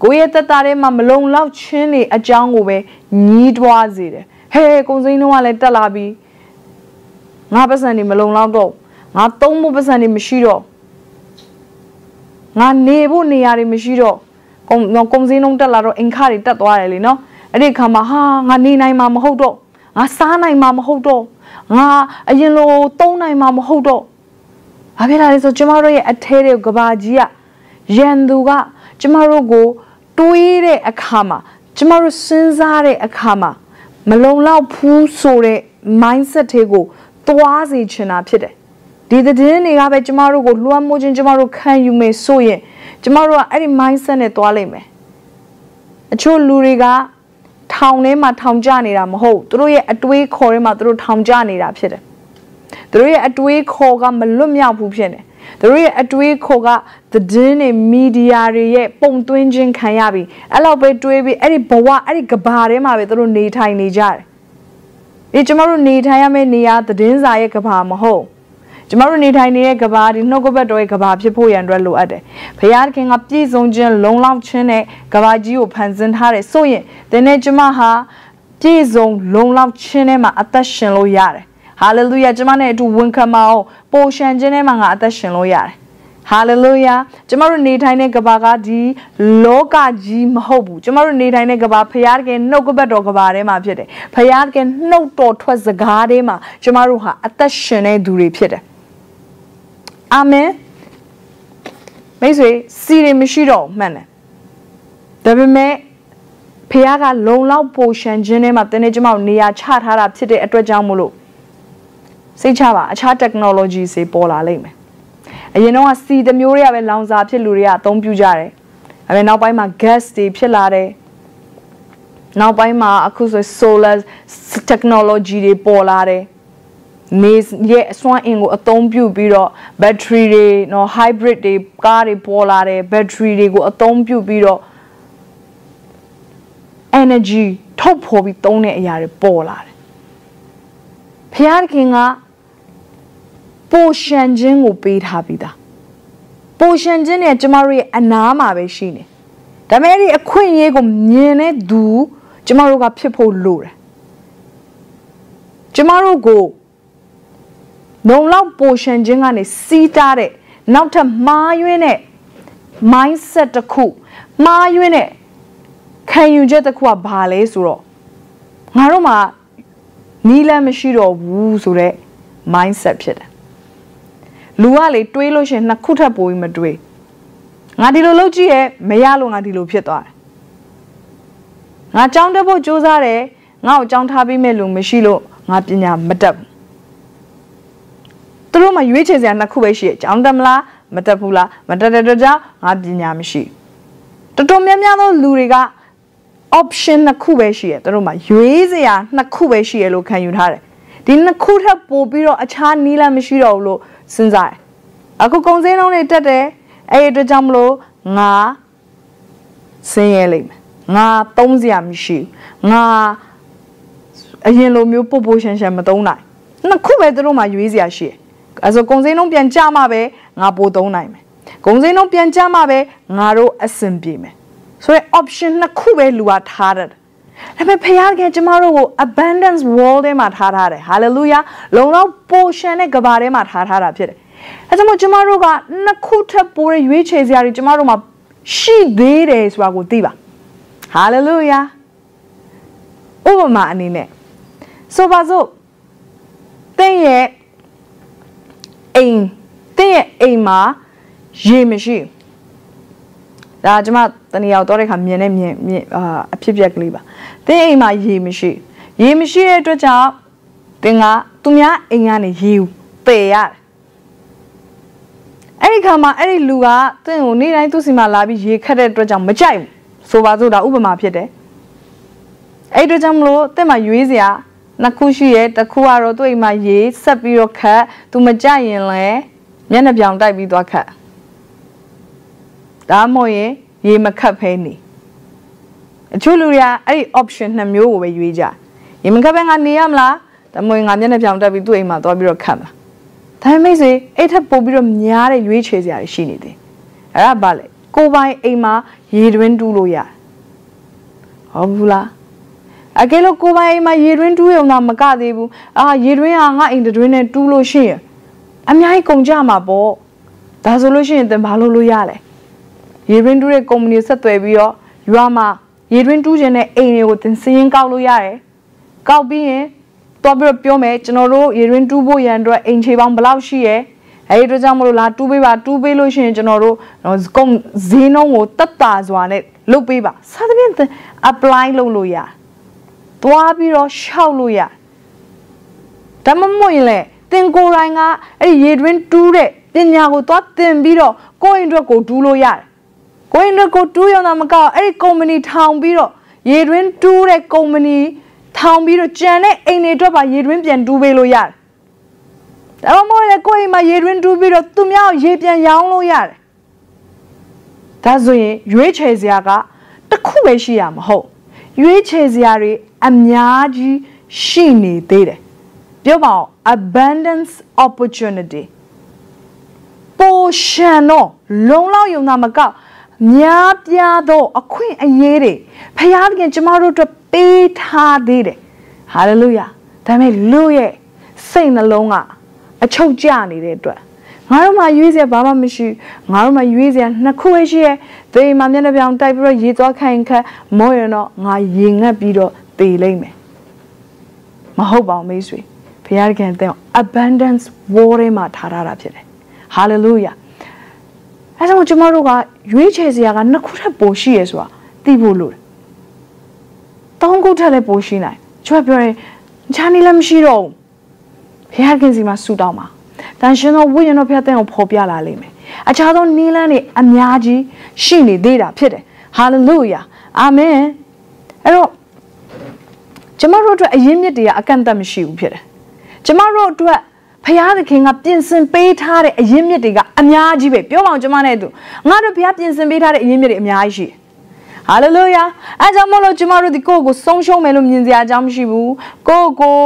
ကိုယ့်ရဲ့တက်တာထဲမှာမလုံလောက်ခြင်းတွေအကြောင်းကိုပဲညီးတွားစေတယ်ဟဲကုံစိမ်းတော့လည်းတက်လာပြီငါပတ်စံတွေမလုံလောက်တော့ငါသုံးဖို့ပတ်စံတွေမရှိတော့ ငါနေဖို့နေရာတွေမရှိတော့ကုံကုံစင်းလုံးတက်လာတော့အင်ခါတွေတက်သွားတယ်လေနော်အဲ့ဒီခါမှာဟာငါနေနိုင်မှာမဟုတ်တော့ငါစားနိုင်မှာမဟုတ်တော့ငါအရင်လိုသုံးနိုင်မှာမဟုတ်တော့ဘာဖြစ်လာလဲဆိုကျမတို့ရဲ့အထဲတွေကဘာကြီးကရန်သူကကျမတို့ကိုတွေးတဲ့အခါမှာကျမတို့စဉ်းစားတဲ့အခါမှာမလုံလောက်ဘူးဆိုတဲ့ mindset တွေကိုသွားစေချင်တာဖြစ်တယ် ဒီသတင်းတွေကပဲကျမတို့ကိုလွှမ်းမိုးခြင်းကျမတို့ခံယူမယ်ဆိုရင်ကျမတို့ကအဲ့ဒီ mindset နဲ့သွားလိမ့်မယ်အချို့လူတွေကထောင်ထဲမှာထောင်ကျနေတာမဟုတ်သူတို့ရဲ့အတွေးခေါ်ထဲမှာသူတို့ထောင်ကျနေတာဖြစ်တယ်သူတို့ရဲ့အတွေးခေါ်ကမလွတ်မြောက်ဘူးဖြစ်တယ်သူတို့ရဲ့အတွေးခေါ်ကသတင်းတွေမီဒီယာတွေရဲ့ပုံသွင်းခြင်းခံရပြီအဲ့လောက်ပဲတွေးပြီးအဲ့ဒီဘဝအဲ့ဒီကဘာထဲမှာပဲသူတို့နေထိုင်နေကြတယ်ဒီကျမတို့နေထိုင်ရမယ့်နေရာသတင်းစာရဲ့ကဘာမဟုတ် ကျမတို့နေထိုင်နေတဲ့ကဘာဒီနှုတ်ကပတ်တော်ရဲ့ကဘာဖြစ်ဖို့ရန်အတွက်လိုအပ်တယ်။ဘုရားသခင်ကပြည့်စုံခြင်းလုံလောက်ခြင်းနဲ့ကဘာကြီးကိုဖန်ဆင်းထားတယ်ဆိုရင်ဒီနေ့ကျမဟာပြည့်စုံလုံလောက်ခြင်းနဲ့မှအသက်ရှင်လို့ရတယ်။ဟာလေလုယာကျမနဲ့အတူဝန်ခံပါအောင်ပိုရှန်ခြင်းနဲ့မှငါအသက်ရှင်လို့ရတယ်။ဟာလေလုယာကျမတို့နေထိုင်တဲ့ကဘာကဒီလောကကြီးမဟုတ်ဘူးကျမတို့နေထိုင်တဲ့ကဘာဖရာတကယ်နှုတ်ကပတ်တော်ကဘာထဲမှာဖြစ်တယ်ဖရာတကယ်နှုတ်တော်ထွက်စကားထဲမှာကျမတို့ဟာအသက်ရှင်တဲ့သူတွေဖြစ်တယ် အာမင်မိတ်ဆွေစီတွေမရှိတော့မှန်တယ်ဒါပေမဲ့ဖះကလုံလောက်ပိုရှန်ခြင်းထဲမှာတင်းနေကျမတို့နေရာချထားတာဖြစ်တဲ့အတွက်ကြောင့်မို့လို့စိတ်ချပါအခြား technology တွေပေါ်လာလိမ့်မယ်အရင်တော့စီတမျိုးတွေကပဲလောင်စာဖြစ်လူတွေကအသုံးပြုကြတယ်ဒါပေမဲ့နောက်ပိုင်းမှာ gas တွေဖြစ်လာတယ်နောက်ပိုင်းမှာအခုဆို solar technology တွေပေါ်လာတယ် နေရဲ့အစွမ်းအင်ကိုအသုံးပြုပြီးတော့ battery တွေနော် hybrid တွေကားတွေပေါ်လာတယ် battery တွေကိုအသုံးပြုပြီးတော့ energy ထုတ်ဖော်ပြီးသုံးတဲ့အရာတွေပေါ်လာတယ်ဖျားခင်ကပိုရှန်ခြင်းကိုပေးထားပြီးသားပိုရှန်ခြင်းနဲ့ကျမတို့ရဲ့အနားမှာပဲရှိနေဒါပေမဲ့ဒီအခွင့်အရေးကိုမြင်တဲ့သူကျမတို့ကဖြစ်ဖို့လိုတယ်ကျမတို့ကို လုံလောက်ပိုရှင်ခြင်းကနေစီးတားတဲ့နောက်ထပ်မှားယွင်းတဲ့ mindset တစ်ခုမှားယွင်းတဲ့ခံယူချက်တစ်ခုကဘာလဲဆိုတော့ငါတို့မှာနီးလန်းမရှိတော့ဘူးဆိုတော့ mindset ဖြစ်တယ်လူကလေတွေးလို့ရှင်နှစ်ခုထပ်ပိုပြီးမတွေးငါဒီလိုလုပ်ကြည့်ရဲ့မရလို့ငါဒီလိုဖြစ်သွားတယ်ငါကြောင်းတက်ဖို့ကြိုးစားတယ်ငါ့ကိုကြောင်းထားပြီးမဲ့လူမရှိလို့ငါပညာမတတ်ဘူး သူတို့မှရွေးချယ်စရာနှစ်ခုပဲရှိတယ်။ကျောင်းတက်မလားမတက်ဘူးလားမတက်တဲ့အတွက်ကြောင့်ငါပညာမရှိတော်တော်များများသောလူတွေက option နှစ်ခုပဲရှိတယ်သူတို့မှရွေးစရာနှစ်ခုပဲရှိရလို့ခံယူထားတယ်ဒီနှစ်ခုထပ်ပို့ပြီးတော့အခြားနီးလမ်းမရှိတော့ဘူးလို့စဉ်းစားတယ်အခုကုံစင်းလုံးတွေတက်တယ်အဲ့ဒီအတွက်ကြောင့်မလို့ငါဆင်းရဲလိမ့်မယ်ငါသုံးစရာမရှိငါအရင်လိုမျိုးပို့ပို့ရှန်ရှန်မသုံးနိုင်နှစ်ခုပဲသူတို့မှရွေးစရာရှိတယ် အဲဆိုကုံစင်းလုံးပြန်ကြမှပဲငါပို့သုံးနိုင်မယ်ကုံစင်းလုံးပြန်ကြမှပဲငါတို့အဆင်ပြေမယ်ဆိုရင် option နှစ်ခုပဲလူကထားတယ်ဒါပေမဲ့ဖခင်ကကျမတို့ကို abundance world ထဲမှာထားထားတယ် hallelujah လုံလောက် portion နဲ့ကဘာထဲမှာထားထားတာဖြစ်တယ်အဲကြောင့်ကျမတို့ကနှစ်ခုထပ်ပိုးတဲ့ရွေးချယ်စရာတွေကျမတို့မှာရှိသေးတယ်ဆိုတာကိုသိပါ hallelujah ဥပမာအနေနဲ့ဆိုပါစို့သင်ရဲ့ အိမ်တင့်ရဲ့အိမ်မှာရေမရှိဒါကျမတနေရာတော့တဲ့ခါမြင်နေမြင်မြင်အာအဖြစ်ပြက်ကလေးပါတင်းအိမ်မှာရေမရှိရေမရှိတဲ့အတွက်ကြောင့်တင်ကသူများအိမ်ကနေရေပယ်ရတယ်အဲ့ဒီခါမှာအဲ့ဒီလူကတင့်ကိုနေ့တိုင်းသူ့စီမှာလာပြီးရေခတ်တဲ့အတွက်ကြောင့်မကြိုက်ဘူးဆိုပါစို့ဒါဥပမာဖြစ်တယ်အဲ့ဒီအတွက်ကြောင့်မလို့တင့်မှာရွေးစရာ နှစ်ခုရှိရဲ့တစ်ခုကတော့သူ့အိမ်မှာရေဆက်ပြီးတော့ခတ်သူမကြရင်လည်းမျက်နှာပြောင်တိုက်ပြီးသွားခတ်ဒါမှမဟုတ်ရင်ရေမခတ်ဖဲနေအချို့လူတွေကအဲ့ဒီ option နှစ်မျိုးကိုပဲရွေးကြရေမခတ်ဖဲငါနေရမလားဒါမှမဟုတ်ငါမျက်နှာပြောင်တက်ပြီးသူ့အိမ်မှာသွားပြီးတော့ခတ်မလားဒါပေမဲ့စေအဲ့ထက်ပိုပြီးတော့များတဲ့ရွေးချယ်စရာတွေရှိနေတယ်အဲ့ဒါဘာလဲကိုပိုင်အိမ်မှာရေတွင်းတူးလို့ရတယ်ဟုတ်ဘူးလား အကယ်လို့ကိုပိုင်အိမ်မှာရေတွင်းတူးရုံသာမကသေးဘူးအာရေတွင်းကငါအိမ်တွင်းနဲ့တူးလို့ရှိရင်အများကြီးကုန်ကြမှာပေါ့ဒါဆိုလို့ရှိရင်သင်ဘာလုပ်လို့ရလဲရေတွင်းတူးတဲ့ကုမ္ပဏီဆက်သွယ်ပြီးတော့ရွာမှာရေတွင်းတူးခြင်းတဲ့အိမ်တွေကိုသင်စည်ရင်ကောက်လို့ရတယ်ကောက်ပြီးရင်တော့ပြီးတော့ပြောမယ်ကျွန်တော်တို့ရေတွင်းတူးဖို့ရန်အတွက်အိမ်ခြေပေါင်းဘယ်လောက်ရှိရဲအဲဒီအတွက်ကြောင့်မလို့လာတူးပေးပါတူးပေးလို့ရှိရင်ကျွန်တော်တို့ကုန်ဈေးနှုန်းကိုတက်တာစွာနဲ့လုပ်ပေးပါစသဖြင့် apply လုပ်လို့ရ သွားပြီးတော့ရှောက်လို့ရဒါမှမဟုတ်ရင်လေတင်ကိုယ်တိုင်ကအဲ့ဒီရေတွင်းတူးတဲ့ပညာကိုသွားသင်ပြီးတော့ကိုယ့်အတွက်ကိုတူးလို့ရတယ်ကိုယ့်အတွက်ကိုတူးရအောင်မကောက်အဲ့ဒီကုမ္ပဏီထောင်ပြီးတော့ရေတွင်းတူးတဲ့ကုမ္ပဏီထောင်ပြီးတော့ကြံတဲ့အိမ်တွေအတွက်ပါရေတွင်းပြန်တူးပေးလို့ရတယ်ဒါမှမဟုတ်လေကိုယ့်အိမ်မှာရေတွင်းတူးပြီးတော့သူများရေပြန်ရောင်းလို့ရတယ်ဒါဆိုရင်ရွေးချယ်စရာကတစ်ခုပဲရှိရမဟုတ် ရွေးချယ်စရာတွေအများကြီးရှိနေသေးတယ်ပြောပါအောင် abundance opportunity ပိုရှန်တော့လုံလောက်ယုံနာမကောက်များပြားသောအခွင့်အရေးတွေဖခင်ကျမတို့အတွက်ပေးထားသေးတယ်ဟာလေလုယာဒါပေမဲ့လူရဲ့စိတ်နှလုံးကအချုပ်ကျနေတဲ့အတွက် ငါတို့မှရွေးစရာဘာမှမရှိငါတို့မှရွေးစရာနှစ်ခုပဲရှိရဲ့သေမှမျက်နှာပြောင်တိုက်ပြီးတော့ရေသွားခိုင်ခတ်မောရတော့ငါရေငတ်ပြီးတော့သေလိမ့်မယ်မဟုတ်ပါဘူးမိတ်ဆွေဘုရားခင်တဲ့ abundance war ထဲမှာထားထားတာဖြစ်တယ် hallelujah အဲဒါကြောင့်ကျွန်တော်တို့ကရွေးချယ်စရာကနှစ်ခုထပ်ပိုရှိရဲဆိုတာသိဖို့လိုတယ်တောင်းကုတ်ထက်လည်းပိုရှိနိုင်ကျွန်တော်ပြောရင်ခြားနေလည်းမရှိတော့ဘူးဘုရားခင်စီမှာဆူတောင်းပါ တန်ရှင်တော်ဝိညာဉ်တော်ဖျက်တဲ့ကိုပေါ်ပြလာလိမ့်မယ်အခြားသောနီးလန်းတွေအများကြီးရှိနေသေးတာဖြစ်တယ်ဟာလေလုယာအာမင်အဲ့တော့ကျမတို့အတွက်အရင်းမြစ်တွေကအကန့်အသတ်မရှိဘူးဖြစ်တယ်ကျမတို့အတွက်ဖခင်သခင်ကပြင်ဆင်ပေးထားတဲ့အရင်းမြစ်တွေကအများကြီးပဲပြောပါအောင်ကျမနဲ့သူငါတို့ဖခင်ပြင်ဆင်ပေးထားတဲ့အရင်းမြစ်တွေအများကြီးရှိတယ် ဟာလေလုယာအဲကြောင့်မလို့ကျမတို့ဒီကိုယ့်ကိုဆုံးရှုံးမယ်လို့မြင်စရာအကြောင်းမရှိဘူးကိုယ့်ကို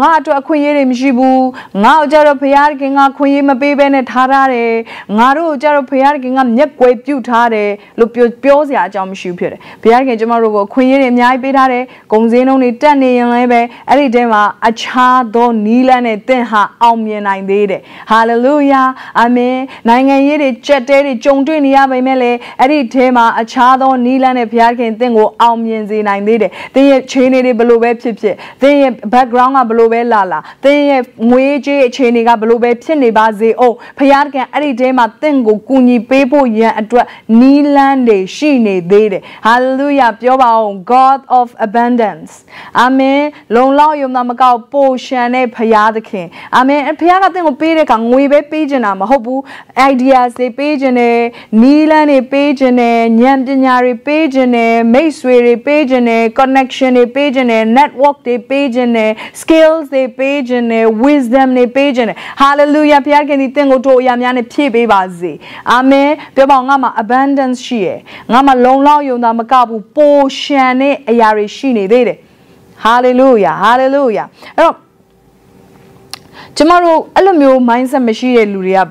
ငါအတွက်အခွင့်အရေးတွေမရှိဘူးငါ့ကိုကြတော့ဘုရားခင်ကခွင့်ရေးမပေးဘဲနဲ့ထားထားတယ်ငါတို့ကြတော့ဘုရားခင်ကမျက်ကွယ်ပြုတ်ထားတယ်လို့ပြောပြောစရာအကြောင်းမရှိဘူးဖြစ်တယ်ဘုရားခင်ကျမတို့ကိုခွင့်ရေးတွေအများကြီးပေးထားတယ်ဂုံစင်းလုံးတွေတက်နေရင်လည်းပဲအဲ့ဒီတဲမှာအခြားသောနီးလန်းနဲ့တင့်ဟာအောင်မြင်နိုင်သေးတယ်ဟာလေလုယာအာမင်နိုင်ငံရေးတွေကြက်တဲတွေကြုံတွေ့နေရပါမယ်လေအဲ့ဒီတဲမှာအခြားသောနီးလန်းနဲ့ဘုရားခင်တင့်ကိုအောင်မြင်စေနိုင်သေးတယ်။သင်ရဲ့ခြေနေတွေဘလို့ပဲဖြစ်ဖြစ်သင်ရဲ့ background ကဘလို့ပဲလာလာသင်ရဲ့ငွေကြေးအခြေအနေကဘလို့ပဲဖြစ်နေပါစေအောင်ဘုရားခင်အဲ့ဒီတဲမှာတင့်ကိုကူညီပေးဖို့ရန်အတွက်နီးလန်းတွေရှိနေသေးတယ်။ hallelujah ပြောပါအောင် God of abundance အာမင်လုံလောက်ယုံနာမကောက်ပိုရှန်တဲ့ဘုရားသခင်အာမင်ဘုရားကတင့်ကိုပေးတဲ့အခါငွေပဲပေးချင်တာမဟုတ်ဘူး ideas တွေပေးချင်တယ်နီးလန်းတွေပေးချင်တယ်ဉာဏ်ပညာတွေပေးချင်တယ်မိတ်ဆွေတွေပေးခြင်းတယ် connection တွေပေးခြင်းတယ် network တွေပေးခြင်းတယ် skills တွေပေးခြင်းတယ် wisdom တွေပေးခြင်းတယ် hallelujah ဘုရားခင်ဒီသင်ကိုထိုအရာများနဲ့ဖြည့်ပေးပါစေအာမင်ပြောပါငါမှာ abundance ရှိရယ်ငါမှာလုံလောက်ယုံတာမကဘူးပိုရှန်တဲ့အရာတွေရှိနေသေးတယ် hallelujah hallelujah အဲ့တော့ကျမတို့အဲ့လိုမျိုး mindset မရှိတဲ့လူတွေက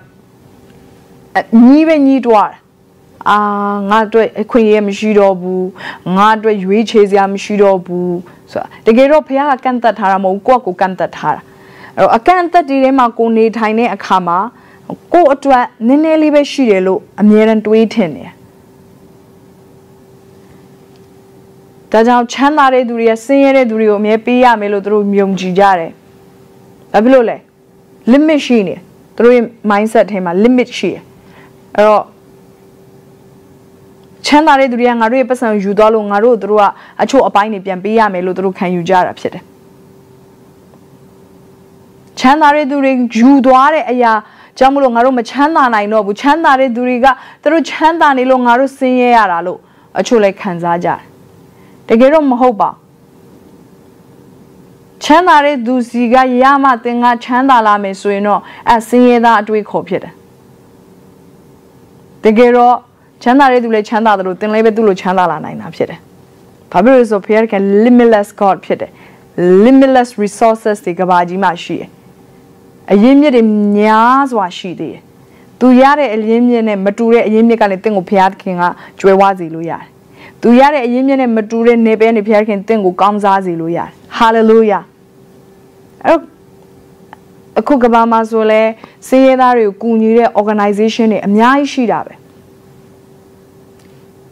ညီးပဲညီးတွားတယ် အာငါအတွက်အခွင့်အရေးမရှိတော့ဘူးငါအတွက်ရွေးချယ်စရာမရှိတော့ဘူးဆိုတာတကယ်တော့ဖခင်ကကန့်သက်ထားတာမဟုတ်ကိုယ့်ကိုကန့်သက်ထားတာအဲ့တော့အကန့်အသတ်တွေထဲမှာကိုနေထိုင်တဲ့အခါမှာကိုယ့်အတွက်နည်းနည်းလေးပဲရှိတယ်လို့အမြဲတမ်းတွေးထင်တယ်ဒါကြောင့်ချမ်းသာတဲ့သူတွေကဆင်းရဲတဲ့သူတွေကိုအမြဲပေးရမယ်လို့သူတို့မြုံကြည်ကြတယ်။ဘာဖြစ်လို့လဲ limit ရှိနေသူတို့ရဲ့ mindset ထဲမှာ limit ရှိတယ်။အဲ့တော့ ချမ်းသာတဲ့သူတွေကငါတို့ရဲ့ပတ်စံယူသွားလို့ငါတို့တို့ကအချို့အပိုင်းတွေပြန်ပေးရမယ်လို့တို့ခံယူကြတာဖြစ်တယ်ချမ်းသာတဲ့သူတွေယူသွားတဲ့အရာကြောင့်မလို့ငါတို့မချမ်းသာနိုင်တော့ဘူးချမ်းသာတဲ့သူတွေကသူတို့ချမ်းသာနေလို့ငါတို့ဆင်းရဲရတာလို့အချို့လည်းခံစားကြတယ်တကယ်တော့မဟုတ်ပါချမ်းသာတဲ့သူစီကရမှသင်ကချမ်းသာလာမယ်ဆိုရင်တော့အဲဆင်းရဲသားအတွေ့ခေါ်ဖြစ်တယ်တကယ်တော့ ချမ်းသာတဲ့သူလည်းချမ်းသာတယ်လို့သင်လည်းပဲသူ့လိုချမ်းသာလာနိုင်တာဖြစ်တယ်။ဘာဖြစ်လို့လဲဆိုဖခင်က limitless God ဖြစ်တယ်။ limitless resources တွေကဘာကြီးမှရှိတယ်။အရင်းမြစ်တွေများစွာရှိသေးတယ်သူရတဲ့အရင်းမြစ်နဲ့မတူတဲ့အရင်းမြစ်ကလည်းတင့်ကိုဘုရားသခင်ကကျွဲဝစေလို့ရတယ်သူရတဲ့အရင်းမြစ်နဲ့မတူတဲ့နေပဲနေဘုရားသခင်တင့်ကိုကောင်းစားစေလို့ရတယ်ဟာလေလုယာအဲ့အခုကဘာမှာဆိုလဲစေရသားတွေကိုကူညီတဲ့ organization တွေအများကြီးရှိတာပဲ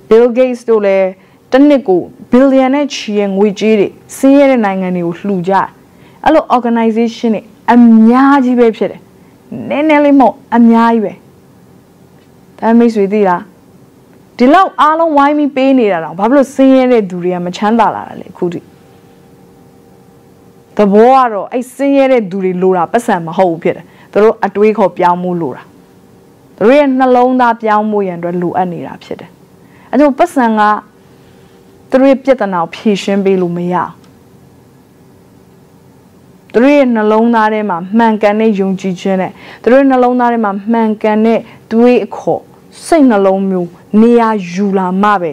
Bill Gates တို့လည်းတစ်နှစ်ကို billion နဲ့ချီရဲ့ငွေကြေးတွေစင်းရဲတဲ့နိုင်ငံတွေကိုလှူကြအဲ့လို organization တွေအများကြီးပဲဖြစ်တယ်နည်းနည်းလေးမဟုတ်အများကြီးပဲဒါမိတ်ဆွေသိလားဒီလောက်အားလုံးဝိုင်းပြီးပေးနေတာတော့ဘာဖြစ်လို့စင်းရဲတဲ့သူတွေကမချမ်းသာလာတာလဲအခုထိသဘောကတော့အဲ့စင်းရဲတဲ့သူတွေလိုတာပတ်စံမဟုတ်ဘူးဖြစ်တယ်သူတို့အတွေးခေါ်ပြောင်းမှုလိုတာသူတို့ရဲ့နှလုံးသားပြောင်းမှုရန်အတွက်လိုအပ်နေတာဖြစ်တယ် အဲကြောင့်ပတ်စံကသူတို့ရဲ့ပြဿနာကိုဖြေရှင်းပေးလို့မရဘူးသူတို့ရဲ့နှလုံးသားထဲမှာမှန်ကန်တဲ့ယုံကြည်ခြင်းနဲ့သူတို့ရဲ့နှလုံးသားထဲမှာမှန်ကန်တဲ့တွေးအခေါ်စိတ်နှလုံးမျိုးနေရာယူလာမှပဲ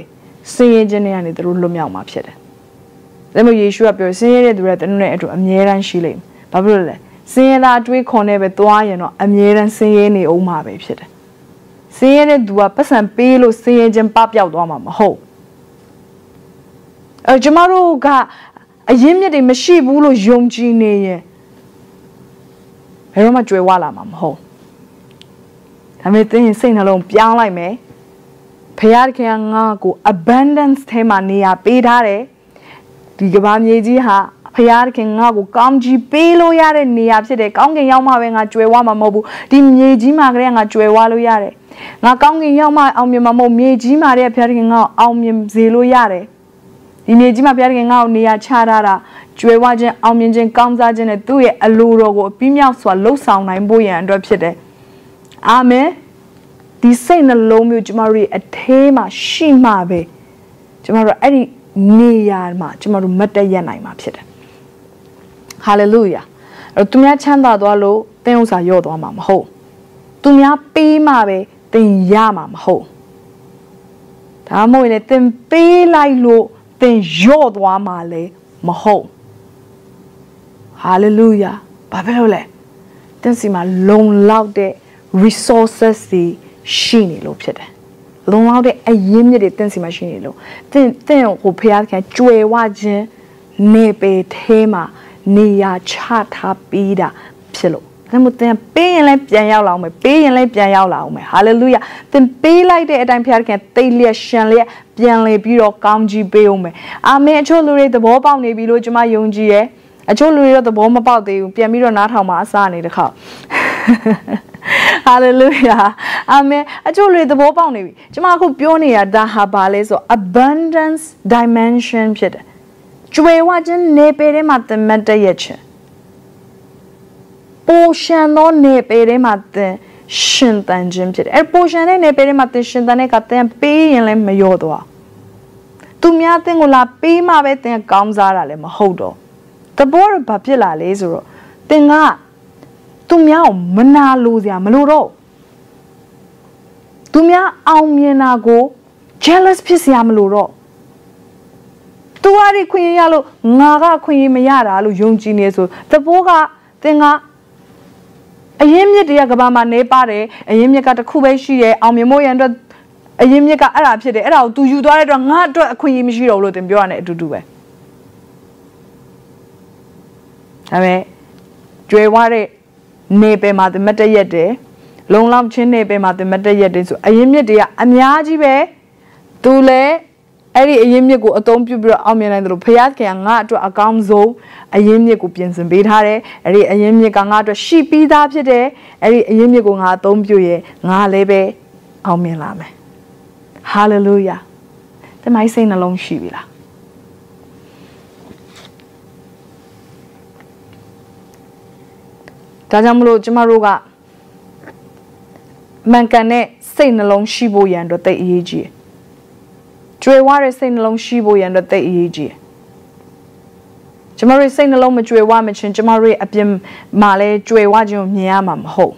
စင်ရင်ခြင်းတွေကနေသူတို့လွတ်မြောက်မှာဖြစ်တယ်။ဒါမျိုးယေရှုကပြောစင်ရတဲ့သူတွေတနည်းနဲ့အတူအမြဲတမ်းရှိလိမ့်မယ်။ဘာဖြစ်လို့လဲ။စင်ရတာအတွေးခွန်နဲ့ပဲသွားရင်တော့အမြဲတမ်းစင်ရနေအောင်မှာပဲဖြစ်တယ်။ စင်ရတဲ့သူကပတ်စံပေးလို့စင်ရခြင်းပပျောက်သွားမှာမဟုတ်။အဲကျမတို့ကအရင်မြစ်တွေမရှိဘူးလို့ယုံကြည်နေရင်ဘယ်တော့မှကြွယ်ဝလာမှာမဟုတ်ဒါပေမဲ့သင်စိတ်နှလုံးပြောင်းလိုက်မယ်ဖခင်ခင်ကငါ့ကို abundance ထဲမှာနေရာပေးထားတယ်ဒီကဘာမြေကြီးဟာ ဖခင်ခင်ငါ့ကိုကောင်းကြီးပေးလို့ရတဲ့နေရာဖြစ်တယ်ကောင်းကင်ရောက်မှပဲငါကြွယ်ဝမှာမဟုတ်ဘူးဒီမြေကြီးမှာကလေးငါကြွယ်ဝလို့ရတယ်ငါကောင်းကင်ရောက်မှအောင်မြင်မှာမဟုတ်မြေကြီးမှာတဲ့ဖခင်ခင်ငါ့ကိုအောင်မြင်စေလို့ရတယ်ဒီမြေကြီးမှာဘုရားသခင်ငါ့ကိုနေရာချထားတာကျွယ်ဝခြင်းအောင်မြင်ခြင်းကောင်းစားခြင်းနဲ့သူ့ရဲ့အလိုတော်ကိုအပြီးမြောက်စွာလှုပ်ဆောင်နိုင်ဖို့ရန်အတွက်ဖြစ်တယ်။အာမင်။ဒီစိတ်နှလုံးမျိုးကျမတို့ရဲ့အထဲမှာရှိမှပဲကျမတို့အဲ့ဒီနေရာမှာကျမတို့မတ်တရက်နိုင်မှာဖြစ်တယ်။ ဟာလေလုယာ။အဲ့တော့သူများချမ်းသာသွားလို့သင်ဥစ္စာရော့သွားမှာမဟုတ်။သူများပေးမှပဲသင်ရမှာမဟုတ်။ဒါမှမဟုတ်ရင်သင်ပေးလိုက်လို့သင်ယော့သွားမှာလဲမဟုတ်ဟာလေလုယာဘာဖြစ်လို့လဲသင်စီမှာလုံလောက်တဲ့ resources တွေရှိနေလို့ဖြစ်တယ်လုံလောက်တဲ့အရင်းမြစ်တွေသင်စီမှာရှိနေလို့သင်သင်ကိုဖျားခင်ကြွယ်ဝခြင်းနေပေထဲမှာ နေရာချထားပြီးတာဖြစ်လို့ဒါမှမဟုတ်သင်ပေးရင်လည်းပြန်ရောက်လာအောင်မယ်ပေးရင်လည်းပြန်ရောက်လာအောင်မယ်ဟာလေလုယာသင်ပေးလိုက်တဲ့အတိုင်းဖျားခင်တိတ်လျက်ရှန်လျက်ပြန်လေပြီးတော့ကောင်းကြီးပေးအောင်မယ်အာမင်အချို့လူတွေသဘောပေါက်နေပြီလို့ကျွန်မယုံကြည်တယ်အချို့လူတွေတော့သဘောမပေါက်သေးဘူးပြန်ပြီးတော့နားထောင်မှအစားနေတခါဟာလေလုယာအာမင်အချို့လူတွေသဘောပေါက်နေပြီကျွန်မအခုပြောနေတာဒါဟာဘာလဲဆို abundance dimension ဖြစ်တယ် ကျွေဝခြင်းနေပေထဲမှာသမတ်တရဲ့ခြင်းပိုရှန်သောနေပေထဲမှာသင်ရှင်တန်ခြင်းဖြစ်တယ်အဲပိုရှန်တဲ့နေပေထဲမှာသင်ရှင်တန်တဲ့ကသင်ပေးရင်လည်းမလျော့သွားသူများသင်ကိုလာပေးမှပဲသင်ကောင်းစားတာလည်းမဟုတ်တော့တဘောရဘာဖြစ်လာလဲဆိုတော့သင်ကသူများကိုမနာလို့စရာမလိုတော့သူများအောင်မြင်တာကို jealous ဖြစ်စရာမလိုတော့ သူကဒီခွင့်ရလို့ငါကခွင့်ရမရတာလို့ယုံကြည်နေဆိုတဘောကသင်ကအရင်မြစ်တရကဘာမှာနေပါတယ်အရင်မြစ်ကတစ်ခုပဲရှိတယ်အောင်မြင်မို့ရန်အတွက်အရင်မြစ်ကအဲ့ဒါဖြစ်တယ်အဲ့ဒါကို तू ယူသွားတဲ့အတွက်ငါအတွက်အခွင့်အရေးမရှိတော့ဘူးလို့သင်ပြောရတဲ့အတူတူပဲဒါပေမဲ့ကျွဲဝတဲ့နေပယ်မှာသင်မတရက်တယ်လုံလောက်ချင်းနေပယ်မှာသင်မတရက်တယ်ဆိုအရင်မြစ်တွေကအများကြီးပဲသူလည်း အဲ့ဒီအရင်မြစ်ကိုအသုံးပြုပြီးတော့အောင်မြင်နိုင်တယ်လို့ဖခင်ကငါအတွက်အကောင်းဆုံးအရင်မြစ်ကိုပြင်ဆင်ပေးထားတယ်အဲ့ဒီအရင်မြစ်ကငါအတွက်ရှိပြီးသားဖြစ်တယ်အဲ့ဒီအရင်မြစ်ကိုငါအသုံးပြုရဲငါလည်းပဲအောင်မြင်လာမယ်ဟာလေလုယာတမိုင်းစိတ်နှလုံးရှိပြီလားဒါကြောင့်မလို့ကျမတို့ကမှန်ကန်တဲ့စိတ်နှလုံးရှိဖို့ရန်အတွက်တိတ်အရေးကြီးတယ် ကြွယ်ဝတဲ့စိတ်နှလုံးရှိဖို့ရန်အတွက်တိတ်အရေးကြီးတယ်ကျမတို့စိတ်နှလုံးမကြွယ်ဝမချင်းကျမတို့အပြင်မှာလဲကြွယ်ဝခြင်းကိုမြင်ရမှာမဟုတ်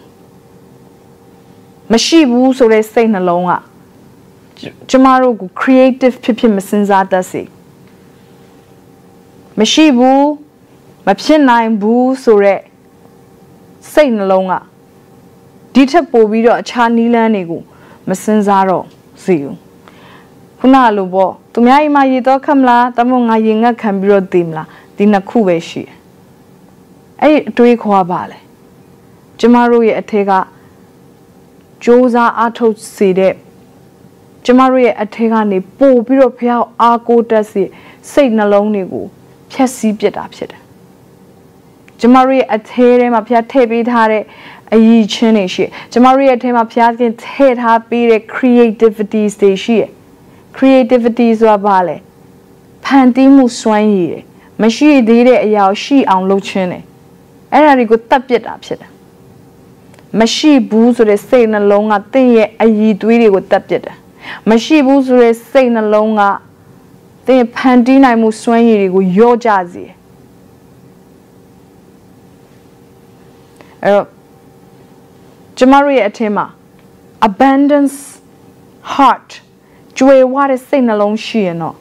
မရှိဘူးဆိုတဲ့စိတ်နှလုံးကကျမတို့ကို creative ဖြစ်ဖြစ်မစင်စားတတ်စေမရှိဘူးမဖြစ်နိုင်ဘူးဆိုတဲ့စိတ်နှလုံးကဒီထက်ပိုပြီးတော့အခြားနီးလန်းတွေကိုမစင်စားတော့စီဘူး ခုနလိုပေါ့သူများအိမ်မှာရေတော့ခမလားတမို့ငါရေငတ်ခံပြီးတော့တည်မလားဒီနှစ်ခုပဲရှိတယ်အဲ့အတွေးခေါ်ပါလေကျမတို့ရဲ့အထက်ကစ조사အားထုတ်စေတဲ့ကျမတို့ရဲ့အထက်ကနေပို့ပြီးတော့ဖះအားကိုးတက်စေစိတ်နှလုံးတွေကိုဖျက်ဆီးပစ်တာဖြစ်တယ်ကျမတို့ရဲ့အထဲထဲမှာဖះထည့်ပေးထားတဲ့အရည်ချင်းတွေရှိကျမတို့ရဲ့အထဲမှာဖះခင်ထည့်ထားပေးတဲ့ creativities တွေရှိရ creativity ဆိုတာဘာလဲဖန်တီးမှုစွမ်းရည်တယ်မရှိသေးတဲ့အရာကိုရှိအောင်လုပ်ခြင်းတယ်အဲ့ဒါတွေကိုတတ်ပစ်တာဖြစ်တယ်မရှိဘူးဆိုတဲ့စိတ်နှလုံးကတင့်ရဲ့အည်သွေးတွေကိုတတ်ပစ်တယ်မရှိဘူးဆိုတဲ့စိတ်နှလုံးကသင်ဖန်တီးနိုင်မှုစွမ်းရည်တွေကိုယော့ကြစေအဲ့တော့ကျမတို့ရဲ့အထင်းမှာ abundance heart ကျွေဝတဲ့စိတ်နှလုံးရှိရင်တော့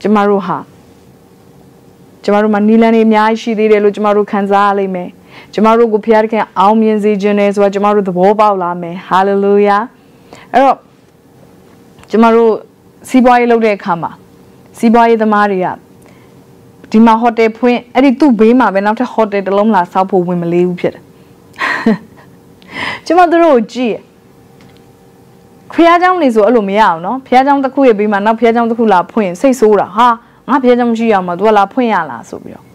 ကျမတို့ဟာကျမတို့မှာနီလန်တွေအများကြီးရှိသေးတယ်လို့ကျမတို့ခံစားရလိမ့်မယ်ကျမတို့ကိုဖခင်ခင်အောင်မြင်စေခြင်းနဲ့ဆိုတာကျမတို့သဘောပေါက်လာမယ် hallelujah အဲ့တော့ကျမတို့စီးပွားရေးလုပ်တဲ့အခါမှာစီးပွားရေးသမားတွေကဒီမှာဟိုတယ်ဖွင့်အဲ့ဒီသူ့ဘေးမှာပဲနောက်ထပ်ဟိုတယ်တစ်လုံးလာဆောက်ဖို့ဝင်မလေးဘူးဖြစ်တယ်ကျမတို့ကိုကြည့် ဖះเจ้าနေဆိုအဲ့လိုမရအောင်နော်ဖះเจ้าတစ်ခုရဲ့ဘေးမှာနောက်ဖះเจ้าတစ်ခုလာဖွင့်စိတ်ဆိုးတာဟာငါဖះเจ้าမရှိအောင်မသူကလာဖွင့်ရလားဆိုပြီးတော့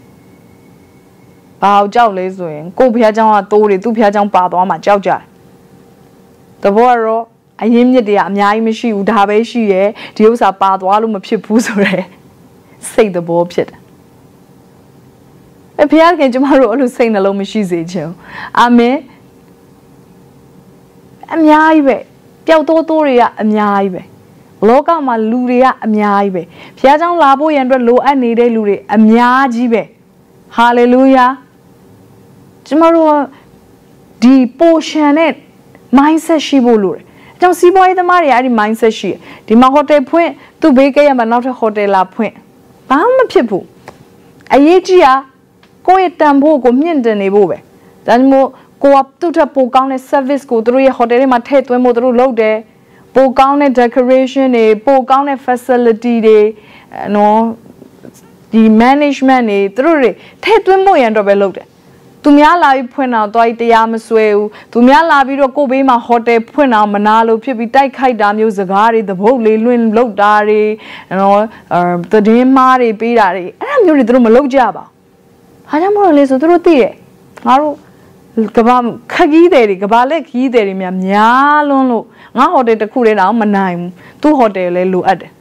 ဘာအောင်ကြောက်လဲဆိုရင်ကို့ဖះเจ้าကတိုးတယ်သူ့ဖះเจ้าပါသွားမှကြောက်ကြတယ်တဘောကတော့အရင်မြစ်တွေကအများကြီးမရှိဘူးဒါပဲရှိရဲဒီဥစ္စာပါသွားလို့မဖြစ်ဘူးဆိုရဲစိတ်သဘောဖြစ်တယ်အဖေကကျမတို့အဲ့လိုစိတ်နှလုံးမရှိစေချင်ဘူးအာမင်အများကြီးပဲ ပျောက်တိုးတိုးတွေကအများကြီးပဲလောကမှာလူတွေကအများကြီးပဲဘုရားကျောင်းလာဖို့ရန်အတွက်လိုအပ်နေတဲ့လူတွေအများကြီးပဲဟာလေလုယာကျမတို့ဒီ portion နဲ့ mindset ရှိဖို့လိုတယ်ကြောင့်စီးပွားရေးသမားတွေအဲ့ဒီ mindset ရှိတယ်ဒီမှာဟိုတယ်ဖွင့်သူ့ဘေးကရမှာနောက်ထပ်ဟိုတယ်လာဖွင့်ဘာမှမဖြစ်ဘူးအရေးကြီးတာကိုယ့်ရဲ့တန်ဖိုးကိုမြင့်တင်နေဖို့ပဲဒါကြောင့်မို့ ကိုကသူ့ထက်ပိုကောင်းတဲ့ service ကိုသူတို့ရဲ့ hotel တွေမှာထည့်သွင်းဖို့သူတို့လုပ်တယ်ပိုကောင်းတဲ့ decoration တွေပိုကောင်းတဲ့ facility တွေနော်ဒီ management တွေသူတို့တွေထည့်သွင်းဖို့ရန်တော့ပဲလုပ်တယ်သူများလာပြီးဖွင့်တော့သွားပြီးတရားမဆွဲဘူးသူများလာပြီးတော့ကိုဘေးမှာဟိုတယ်ဖွင့်တော့မနာလို့ဖြစ်ပြီးတိုက်ခိုက်တာမျိုးစကားတွေသဘုတ်လေးလွင့်လောက်တာတွေနော်အဲတည်င်းမားတွေပေးတာတွေအဲ့ဒါမျိုးတွေသူတို့မလုပ်ကြပါဘာကြောင့်မလို့လဲဆိုသူတို့သိတယ်ငါတို့ ကဘာခကြီးတယ်တွေကဘာလက်ခကြီးတယ်တွေများများလွန်းလို့ငါဟိုတယ်တစ်ခုတည်းတော့မနိုင်ဘူးသူ့ဟိုတယ်လည်းလိုအပ်တယ်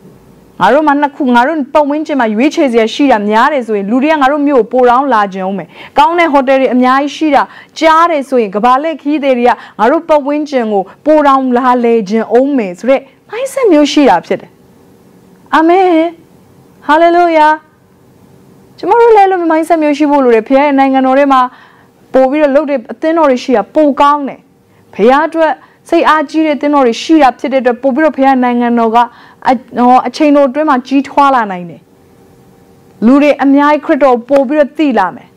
ငါတို့မှနှစ်ခုငါတို့ပုံဝင်းချင်းမှာရွေးချယ်စရာရှိတာများတယ်ဆိုရင်လူတွေကငါတို့မြို့ကိုပိုတောင်းလာကြအောင်မယ်ကောင်းတဲ့ဟိုတယ်တွေအများကြီးရှိတာကြားတယ်ဆိုရင်ကဘာလက်ခီးတွေကငါတို့ပုံဝင်းချင်းကိုပိုတောင်းလာလေခြင်းအောင်မယ်ဆိုတော့ mindset မျိုးရှိတာဖြစ်တယ်အာမင်ဟာလေလုယာကျမတို့လည်းလို့ mindset မျိုးရှိဖို့လိုတယ်ဖခင်ရဲ့နိုင်ငံတော်ထဲမှာ ပို့ပြီးတော့လုပ်တဲ့အသင်းတော်တွေရှိတာပိုကောင်းတယ်ဖခင်အတွက်စိတ်အားကြီးတဲ့သင်းတော်တွေရှိတာဖြစ်တဲ့အတွက်ပို့ပြီးတော့ဖခင်နိုင်ငံတော်ကအအချိန်တော်အတွင်းမှာကြီးထွားလာနိုင်တယ်လူတွေအများကြီးခရစ်တော်ပို့ပြီးတော့သိလာမယ်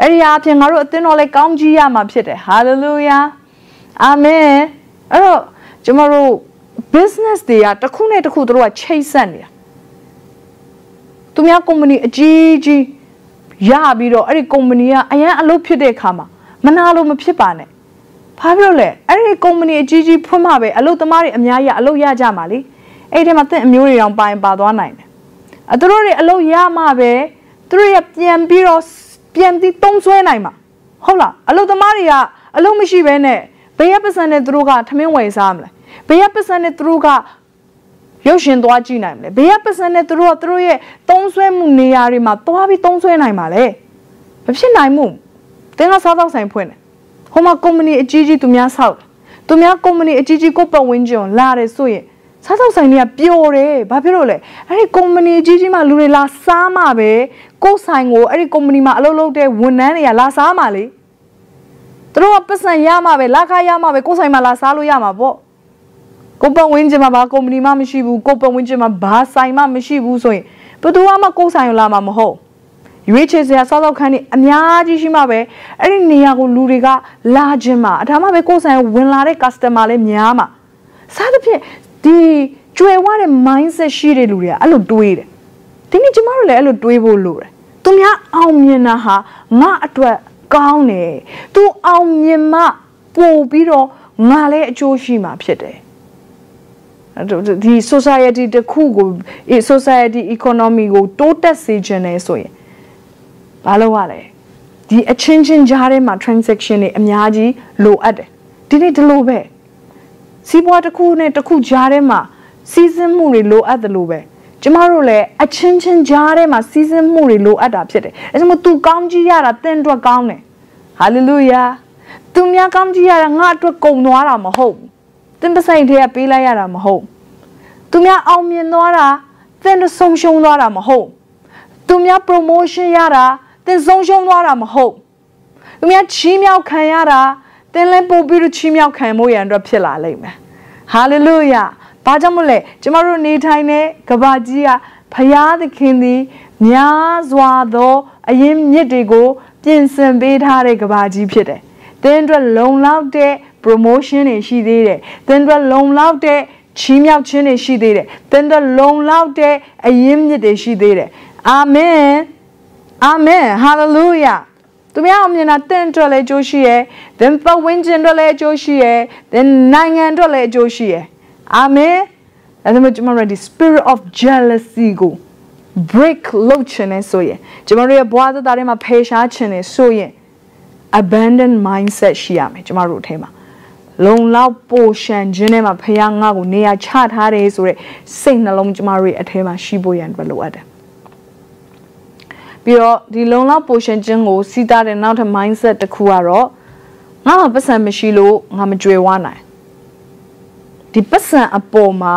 အဲ့ဒီအပြင်ငါတို့အသင်းတော်လည်းကောင်းကြီးရမှာဖြစ်တယ်ဟာလေလုယာအာမင်အဲ့တော့ကျမတို့ business တွေကတစ်ခုနဲ့တစ်ခုတို့ကချိတ်ဆက်နေတာသူများ company အကြီးကြီး ရပြီးတော့အဲ့ဒီ company ကအရန်အလုပ်ဖြစ်တဲ့အခါမှာမနာလို့မဖြစ်ပါနဲ့ဘာဖြစ်လို့လဲအဲ့ဒီ company အကြီးကြီးဖွင့်မှပဲအလုပ်သမားတွေအများကြီးအလုပ်ရကြမှာလေအဲ့ဒီမှာသင်အမျိုးတွေတောင်ပိုင်ပါသွားနိုင်တယ်အသူတို့တွေအလုပ်ရမှပဲသူတို့ရပြန်ပြီးတော့ပြန်ပြီးတုံးဆွဲနိုင်မှာဟုတ်လားအလုပ်သမားတွေကအလုပ်မရှိဘဲနဲ့ဘယ်ရပတ်စံနဲ့သူတို့ကထမင်းဝယ်စားမလဲဘယ်ရပတ်စံနဲ့သူတို့က ရုပ်ရှင်သွားကြည့်နိုင်မလဲဘေးကပတ်စံနဲ့သူတို့ကသူတို့ရဲ့သုံးဆွဲမှုနေရာတွေမှာသွားပြီးသုံးဆွဲနိုင်မှာလေမဖြစ်နိုင်ဘူးတင်းကစားတော့ဆိုင်ဖွင့်တယ်ဟိုမှာကုမ္ပဏီအကြီးကြီးသူများဆောက်သူများကုမ္ပဏီအကြီးကြီးကိုပတ်ဝန်းကျင်လာတယ်ဆိုရင်စားတော့ဆိုင်တွေကပျော်တယ်ဘာဖြစ်လို့လဲအဲ့ဒီကုမ္ပဏီအကြီးကြီးမှာလူတွေလာစားမှပဲကိုယ်ဆိုင်ကိုအဲ့ဒီကုမ္ပဏီမှာအလုပ်လုပ်တဲ့ဝန်ထမ်းတွေကလာစားမှလေသူတို့ကပတ်စံရမှပဲလာခရမှပဲကိုယ်ဆိုင်မှာလာစားလို့ရမှာပေါ့ ကိုပတ်ဝန်းကျင်မှာဘာကုမ္ပဏီမှမရှိဘူးကိုပတ်ဝန်းကျင်မှာဘာဆိုင်မှမရှိဘူးဆိုရင်ဘယ်သူမှကိုဆိုင်လာမှာမဟုတ်ရွေးချယ်စရာစားသောက်ခန်းတွေအများကြီးရှိမှပဲအဲ့ဒီနေရာကိုလူတွေကလာခြင်းမှာအထာမှပဲကိုယ်ဆိုင်ဝင်လာတဲ့ customer လည်းများမှာစားသဖြင့်ဒီကျွယ်ဝတဲ့ mindset ရှိတဲ့လူတွေကအဲ့လိုတွေးတယ်ဒီနေ့ကျမတို့လည်းအဲ့လိုတွေးဖို့လိုတယ်သူများအောင်မြင်တာဟာငါအတွက်ကောင်းတယ်သူအောင်မြင်မှပို့ပြီးတော့ငါလည်းအကျိုးရှိမှာဖြစ်တယ် ဒီ society တခုကို society economy ကိုတိုးတက်စေချင်တယ်ဆိုရင်ဘာလုပ်ရလဲဒီအချင်းချင်းကြားထဲမှာ transaction တွေအများကြီးလိုအပ်တယ်ဒီနေ့ဒီလိုပဲစီးပွားတစ်ခုနဲ့တစ်ခုကြားထဲမှာစီးစင်းမှုတွေလိုအပ်တယ်လို့ပဲကျမတို့လည်းအချင်းချင်းကြားထဲမှာစီးစင်းမှုတွေလိုအပ်တာဖြစ်တယ်အဲဒါမှသူကောင်းကြီးရတာတင့်အတွက်ကောင်းတယ်ဟာလေလုယာသူများကောင်းကြီးရတာငါအတွက်ကုန်သွားတာမဟုတ်ဘူး တင်ပဆိုင်ထဲကပေးလိုက်ရတာမဟုတ်သူများအောင်မြင်သွားတာတင်ဆုံးရှုံးသွားတာမဟုတ်သူများ promotion ရတာတင်ဆုံးရှုံးသွားတာမဟုတ်သူများချီးမြှောက်ခံရတာတင်လဲပို့ပြီးတော့ချီးမြှောက်ခံဖို့ရန်အတွက်ဖြစ်လာလိမ့်မယ်ဟာလေလုယာဘာကြောင့်မလဲကျမတို့နေထိုင်တဲ့ကဘာကြီးကဖရာသခင်သည်များစွာသောအရင်မြစ်တွေကို ပြင်ဆင်ပေးထားတဲ့ကဘာကြီးဖြစ်တယ်။တင်းအတွက်လုံလောက်တဲ့ promotion တွေရှိသေးတယ်။တင်းအတွက်လုံလောက်တဲ့ချီးမြှောက်ခြင်းတွေရှိသေးတယ်။တင်းအတွက်လုံလောက်တဲ့အရင်မြစ်တွေရှိသေးတယ်။အာမင်။အာမင်။ hallelujah ။သူများအမြင်တာတင့်အတွက်လည်းအကျိုးရှိရယ်။သင်ပတ်ဝန်းကျင်အတွက်လည်းအကျိုးရှိရယ်။သင်နိုင်ငံအတွက်လည်းအကျိုးရှိရယ်။အာမင်အဲ့ဒါမှကျွန်တော်တို့ဒီ spirit of jealousy ကို break လုပ်ချင်နေဆိုရင်ကျွန်တော်တို့ရဲ့ဘဝသက်တာတွေမှာဖယ်ရှားချင်နေဆိုရင် abandon mindset ရှိရမယ်ကျွန်တော်တို့အထဲမှာ လုံလောက်ပိုရှန်ခြင်းထဲမှာဖခင်ငါ့ကိုနေရာချထားတယ်ဆိုတဲ့စိတ်နှလုံးကျမတို့ရဲ့အထဲမှာရှိဖို့ရန်အတွက်လိုအပ်တယ်ပြီးတော့ဒီလုံလောက်ပိုရှန်ခြင်းကိုစီးတာတဲ့နောက်ထပ် mindset တစ်ခုကတော့ငါ့မှာပတ်စံမရှိလို့ငါမကြွယ်ဝနိုင်ဒီပတ်စံအပေါ်မှာ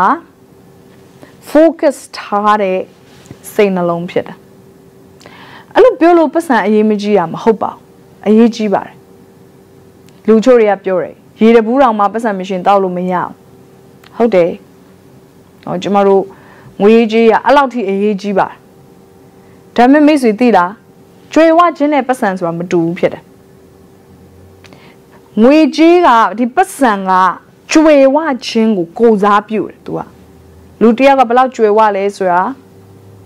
focus ထားတဲ့စိတ်နှလုံးဖြစ်တယ်အဲ့လိုပြောလို့ပတ်စံအရေးမကြီးတာမဟုတ်ပါဘူးအရေးကြီးပါတယ်လူချို့တွေကပြောတယ် ရေတဘူးတောင်မှပတ်စံမရှင်တောက်လို့မရအောင်ဟုတ်တယ်ဟောကျမတို့ငွေကြီးရအဲ့လောက်ထိအရေးကြီးပါတယ်ဒါပေမဲ့မိတ်ဆွေသိလားကျွေဝခြင်းနဲ့ပတ်စံဆိုတာမတူဘူးဖြစ်တယ်ငွေကြီးကဒီပတ်စံကကျွေဝခြင်းကိုကိုစားပြုတယ် तू ကလူတယောက်ကဘယ်လောက်ကျွေဝလဲဆိုတာ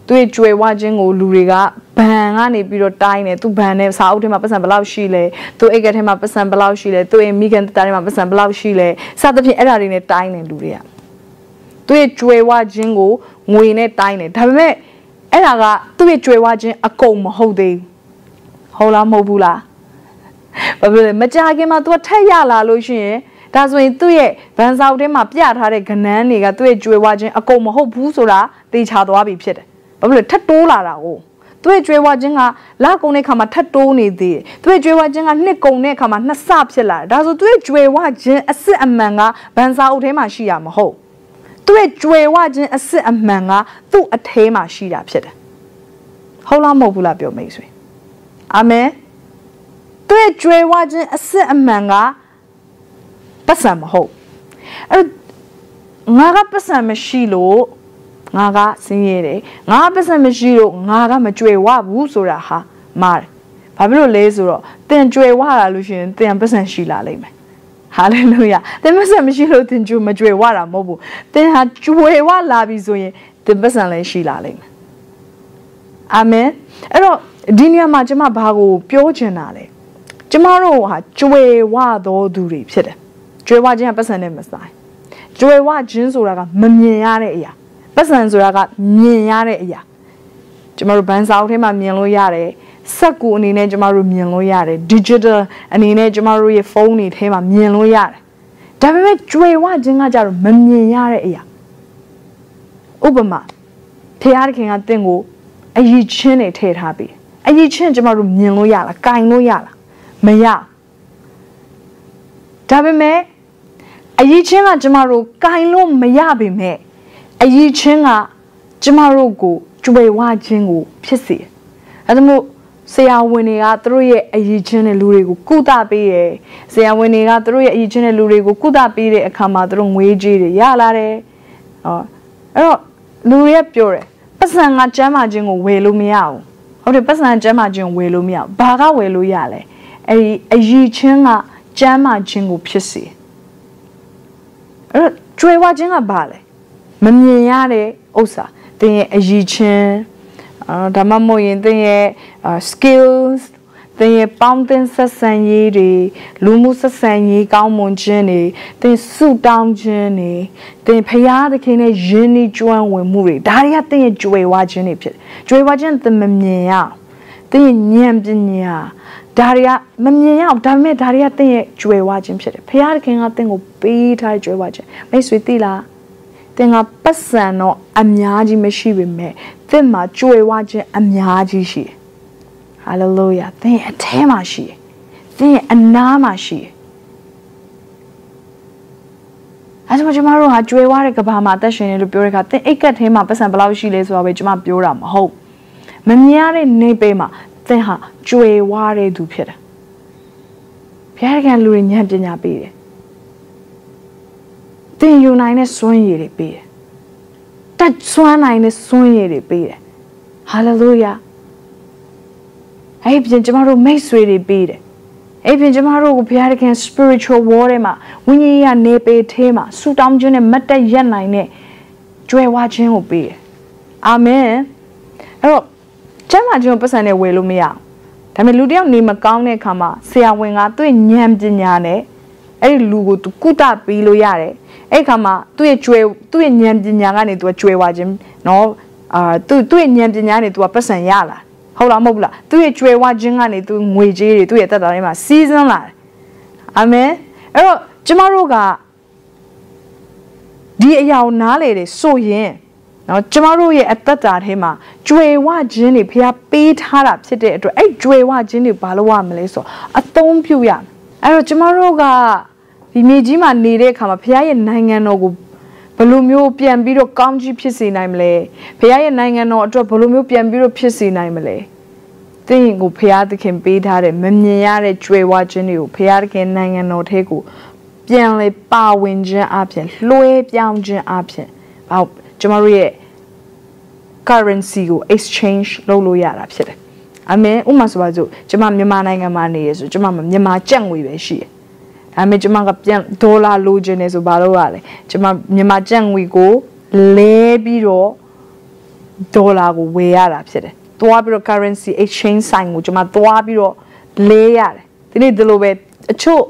သူ့ကျွေဝခြင်းကိုလူတွေက ဘန်ကနေပြီးတော့တိုင်းတယ်သူဘန်နဲ့စာအုပ်ထဲမှာပတ်စံဘယ်လောက်ရှိလဲသူအိတ်ကထဲမှာပတ်စံဘယ်လောက်ရှိလဲသူရဲ့မိခင်တတာထဲမှာပတ်စံဘယ်လောက်ရှိလဲစသဖြင့်အဲ့ဒါတွေနဲ့တိုင်းတယ်လူတွေကသူ့ရဲ့ကျွေဝခြင်းကိုငွေနဲ့တိုင်းတယ်ဒါပေမဲ့အဲ့ဒါကသူ့ရဲ့ကျွေဝခြင်းအကုန်မဟုတ်သေးဘူးဟုတ်လားမဟုတ်ဘူးလားဘာဖြစ်လဲမကြခင်မှာ तू ထက်ရလာလို့ရှိရင်ဒါဆိုရင်သူ့ရဲ့ဗန်ဆောက်ထဲမှာပြထားတဲ့ကနန်းတွေကသူ့ရဲ့ကြွယ်ဝခြင်းအကုန်မဟုတ်ဘူးဆိုတာသိချသွားပြီဖြစ်တယ်။ဘာဖြစ်လို့ထပ်တိုးလာတာကို သူ့ရဲ့ကြွယ်ဝခြင်းကလကုံတဲ့ခါမှာထပ်တိုးနေသေးတယ်။သူ့ရဲ့ကြွယ်ဝခြင်းကနှစ်ကုံတဲ့ခါမှာနှစ်ဆဖြစ်လာတယ်။ဒါဆိုသူ့ရဲ့ကြွယ်ဝခြင်းအစစ်အမှန်ကဗန်ဆောက်ထဲမှာရှိရမဟုတ်။သူ့ရဲ့ကြွယ်ဝခြင်းအစစ်အမှန်ကသူ့အထဲမှာရှိတာဖြစ်တယ်။ဟုတ်လားမဟုတ်ဘူးလားပြောမိတ်ဆွေ။အာမင်။သူ့ရဲ့ကြွယ်ဝခြင်းအစစ်အမှန်ကပတ်စံမဟုတ်အဲ့ငါကပတ်စံမရှိလို့ ငါကစင်းရဲတယ်ငါပတ်စံမရှိလို့ငါကမကြွယ်ဝဘူးဆိုတာဟာမားတယ်ဘာဖြစ်လို့လဲဆိုတော့သင်ကြွယ်ဝလာလို့ရှိရင်သင်ပတ်စံရှိလာလိမ့်မယ်ဟာလေလုယာသင်ပတ်စံမရှိလို့သင်ကြွမကြွယ်ဝတာမဟုတ်ဘူးသင်ဟာကြွယ်ဝလာပြီဆိုရင်သင်ပတ်စံလည်းရှိလာလိမ့်မယ်အာမင်အဲ့တော့ဒီနေရာမှာကျွန်မဘာကိုပြောချင်တာလဲကျမတို့ဟာကြွယ်ဝသောသူတွေဖြစ်တယ်ကြွယ်ဝခြင်းကပတ်စံနဲ့မဆိုင်ကြွယ်ဝခြင်းဆိုတာကမမြင်ရတဲ့အရာ ပတ်စံဆိုတာကမြင်ရတဲ့အရာကျမတို့ဘန်စာအုပ်ထဲမှာမြင်လို့ရတယ်စက်ကူအနေနဲ့ကျမတို့မြင်လို့ရတယ် digital အနေနဲ့ကျမတို့ရဲ့ဖုန်းတွေထဲမှာမြင်လို့ရတယ်ဒါပေမဲ့ကြွယ်ဝခြင်းကကြတော့မမြင်ရတဲ့အရာဥပမာဖခင်ခင်ကတင့်ကိုအယီချင်းတွေထည့်ထားပြီးအယီချင်းကျမတို့မြင်လို့ရလား၊ကင်လို့ရလားမရဒါပေမဲ့အရေးချင်းကကျမတို့ကင်လို့မရပေမဲ့ အရေးချင်းကကျမတို့ကိုကြွယ်ဝခြင်းကို ဖြစ်စေအဲဒါမို့ဆရာဝန်တွေကသူတို့ရဲ့အရေးချင်းတဲ့လူတွေကိုကုသပေးတယ်ဆရာဝန်တွေကသူတို့ရဲ့အရေးချင်းတဲ့လူတွေကိုကုသပေးတဲ့အခါမှာသူတို့ငွေကြေးတွေရလာတယ်ဟောအဲ့တော့လူတွေကပြောတယ်ပတ်စံကကျမ်းမာခြင်းကိုဝယ်လို့မရဘူးဟဟုတ်တယ်ပတ်စံကျမ်းမာခြင်းဝယ်လို့မရဘာကဝယ်လို့ရလဲအဲ့ဒီအယီချင်းကကျမ်းမာခြင်းကိုဖြစ်စေအဲ့တော့ကျွေဝခြင်းကဘာလဲ မမြင်ရတဲ့ဥစ္စာသင်ရဲ့အယီချင်းအာဒါမှမဟုတ်ရင်သင်ရဲ့ skills သင်ရဲ့ပေါင်းသင်းဆက်ဆံရေးတွေလူမှုဆက်ဆံရေးကောင်းမွန်ခြင်းတွေသင်ဆုတောင်းခြင်းတွေသင်ဖရာသခင်နဲ့ယဉ်ဤကျွမ်းဝင်မှုတွေဒါတွေကသင်ရဲ့ကြွယ်ဝခြင်းတွေဖြစ်တယ်ကြွယ်ဝခြင်းသင်မမြင်ရသင်ရဲ့ဉာဏ်ပညာဒါတွေကမမြင်ရအောင်ဒါပေမဲ့ဒါတွေကသင်ရဲ့ကြွယ်ဝခြင်းဖြစ်တယ်ဖရာသခင်ကသင်ကိုပေးထားတဲ့ကြွယ်ဝခြင်းမိတ်ဆွေသိလား သင်ကပတ်စံတော့အများကြီးမရှိပေမဲ့သင်မှာကြွယ်ဝခြင်းအများကြီးရှိတယ်ဟာလေလုယာသင်အထဲမှာရှိတယ်သင်အနားမှာရှိတယ်အဲဒါကြောင့်ကျမတို့ဟာကြွယ်ဝတဲ့ကဘာမှာအသက်ရှင်နေလို့ပြောတဲ့အခါသင်အိတ်ကတ်ထဲမှာပတ်စံဘယ်လောက်ရှိလဲဆိုတော့ပဲကျမပြောတာမဟုတ်မမြင်ရတဲ့နေပေမှာသင်ဟာကြွယ်ဝတဲ့သူဖြစ်တယ်ဘုရားကလူတွေဉာဏ်ပညာပေးတယ် သင်ယူနိုင်တဲ့စွမ်းရည်တွေပေးတယ်တက်စွမ်းနိုင်တဲ့စွမ်းရည်တွေပေးတယ်ဟာလေလုယာအဲ့ပြင်ကျမတို့မိတ်ဆွေတွေပေးတယ်အဲ့ပြင်ကျမတို့ကိုဘုရားသခင် spiritual war ထဲမှာဝိညာဉ်ရေးနေပေသေးမှာဆူတောင်းခြင်းနဲ့မတ်တက်ရက်နိုင်တဲ့ကြွယ်ဝခြင်းကိုပေးတယ်အာမင်အဲ့တော့ကျမ်းမာခြင်းကိုပတ်စံနဲ့ဝယ်လို့မရအောင်ဒါပေမဲ့လူတယောက်နေမကောင်းတဲ့အခါမှာဆရာဝန်ကသူ့ဉာဏ်ပညာနဲ့အဲ့ဒီလူကိုသူကုသပေးလို့ရတယ် အဲ့ခါမှာသူ့ရဲ့ကြွယ်သူ့ရဲ့ဉာဏ်ပညာကနေသူကကြွယ်ဝခြင်းနော်အာသူ့သူ့ရဲ့ဉာဏ်ပညာနဲ့သူကပတ်စံရလာဟုတ်လားမဟုတ်ဘူးလားသူ့ရဲ့ကြွယ်ဝခြင်းကနေသူငွေကြေးတွေသူ့ရဲ့တက်တာတွေမှာစီးစင်းလာတယ်အာမင်အဲ့တော့ကျမတို့ကဒီအရာကိုနားလေတယ်ဆိုရင်နော်ကျမတို့ရဲ့အသက်တာထဲမှာကြွယ်ဝခြင်းတွေဖျားပေးထားတာဖြစ်တဲ့အတွက်အဲ့ကြွယ်ဝခြင်းတွေဘာလို့ရမလဲဆိုအသုံးပြုရအဲ့တော့ကျမတို့က ဒီမြေကြီးမှာနေတဲ့အခါမှာဖျားရဲ့နိုင်ငံတော်ကိုဘယ်လိုမျိုးပြန်ပြီးတော့ကောင်းကြီးဖြစ်စေနိုင်မလဲဖခင်ရဲ့နိုင်ငံတော်အတွက်ဘယ်လိုမျိုးပြန်ပြီးတော့ဖြစ်စေနိုင်မလဲသင်ကိုဖခင်သခင်ပေးထားတဲ့မမြင်ရတဲ့ကြွယ်ဝခြင်းတွေကိုဖခင်သခင်နိုင်ငံတော်ထဲကိုပြန်လေပါဝင်ခြင်းအပြင်လွှဲပြောင်းခြင်းအပြင်ဟောကျမတို့ရဲ့ currency ကို exchange လုပ်လို့ရတာဖြစ်တယ်အမေဥမာဆိုပါစို့ကျမမြန်မာနိုင်ငံမှာနေရဆိုကျမမြန်မာကြက်ငွေပဲရှိတယ် ဒါပေမဲ့ကျမကပြန်ဒေါ်လာလိုချင်နေဆိုဘာလို့ရလဲကျမမြန်မာကျပ်ငွေကိုလဲပြီးတော့ဒေါ်လာကိုဝယ်ရတာဖြစ်တယ်သွားပြီးတော့ currency exchange sign ကိုကျမသွားပြီးတော့လဲရတယ်ဒီနေ့ဒီလိုပဲအချို့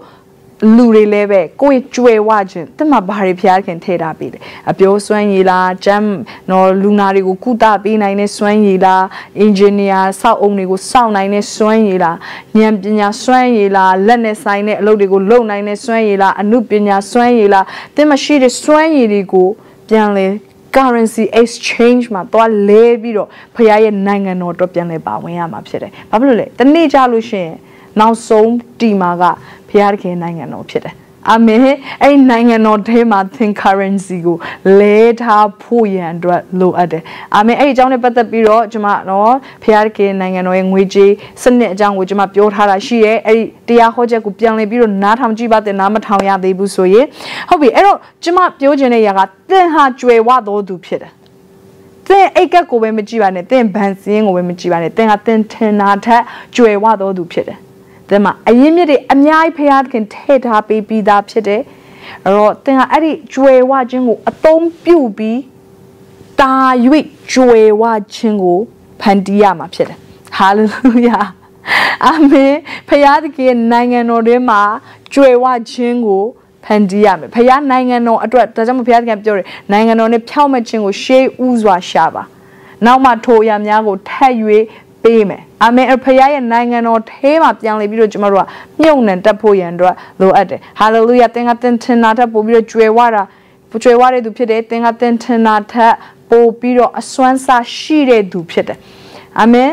လူတွေလည်းပဲကိုယ့်ကြွယ်ဝခြင်းတမဘာတွေဖျားခင်ထည့်ထားပေးတယ်အပြိုးစွမ်းရည်လားဂျမ်နော်လူနာတွေကိုကုသပေးနိုင်တဲ့စွမ်းရည်လားအင်ဂျင်နီယာစောက်အုံတွေကိုစောင့်နိုင်တဲ့စွမ်းရည်လားဉာဏ်ပညာစွမ်းရည်လားလက်နဲ့ဆိုင်တဲ့အလုပ်တွေကိုလုပ်နိုင်တဲ့စွမ်းရည်လားအမှုပညာစွမ်းရည်လားတင်မရှိတဲ့စွမ်းရည်တွေကိုပြန်လဲ currency exchange မှာသွားလဲပြီးတော့ဖခင်ရဲ့နိုင်ငံတော်အတွက်ပြန်လဲပါဝင်ရမှာဖြစ်တယ်။ဘာဖြစ်လို့လဲ။တနေ့ကြလို့ရှိရင်နောက်ဆုံးတီမာက ဘုရားသခင်နိုင်ငံတော်ဖြစ်တယ်အာမင်အဲ့နိုင်ငံတော်ထဲမှာ think currency ကိုလဲထားဖို့ရန်အတွက်လိုအပ်တယ်အာမင်အဲ့ဒီအကြောင်းနဲ့ပတ်သက်ပြီးတော့ကျွန်မနော်ဖခင်ကနိုင်ငံတော်ရဲ့ငွေကြေးစနစ်အကြောင်းကိုကျွန်မပြောထားတာရှိရဲအဲ့ဒီတရားဟောချက်ကိုပြန်လည်ပြီးတော့နားထောင်ကြည့်ပါတဲ့နားမထောင်ရသေးဘူးဆိုရင်ဟုတ်ပြီအဲ့တော့ကျွန်မပြောချင်တဲ့ຢာကသင်ဟာကြွယ်ဝတော်သူဖြစ်တယ်သင်အိတ်ကက်ကိုပဲမကြည့်ပါနဲ့သင်ဗန်စင်းကိုပဲမကြည့်ပါနဲ့သင်ကသင်ထင်တာထက်ကြွယ်ဝတော်သူဖြစ်တယ် သင်မှာအရင်မြစ်တွေအများကြီးဖရာသခင်ထည့်ထားပေးပြီးသားဖြစ်တယ်အဲ့တော့သင်ကအဲ့ဒီကြွယ်ဝခြင်းကိုအသုံးပြုပြီးတာ၍ကြွယ်ဝခြင်းကိုဖန်တီးရမှာဖြစ်တယ်ဟာလေလုယာအာမင်ဖရာသခင်နိုင်ငံတော်ထဲမှာကြွယ်ဝခြင်းကိုဖန်တီးရမယ်ဖခင်နိုင်ငံတော်အတွက်ဒါကြောင့်မဖခင်ပြောတယ်နိုင်ငံတော်နဲ့ဖြောင့်မတ်ခြင်းကိုရှေးဥစွာရှာပါနောက်မှထိုအရာများကိုထပ်၍ ပေးမယ်အာမင်ဖခင်ရဲ့နိုင်ငံတော်ထဲမှာပြန်လေပြီးတော့ကျမတို့ကမြုပ်နှံတက်ဖို့ရန်အတွက်လိုအပ်တယ်ဟာလေလုယာသင်ကသင်ထင်တာထက်ပို့ပြီးတော့ကြွယ်ဝတာကြွယ်ဝတဲ့သူဖြစ်တယ်သင်ကသင်ထင်တာထက်ပို့ပြီးတော့အစွမ်းစားရှိတဲ့သူဖြစ်တယ်အာမင်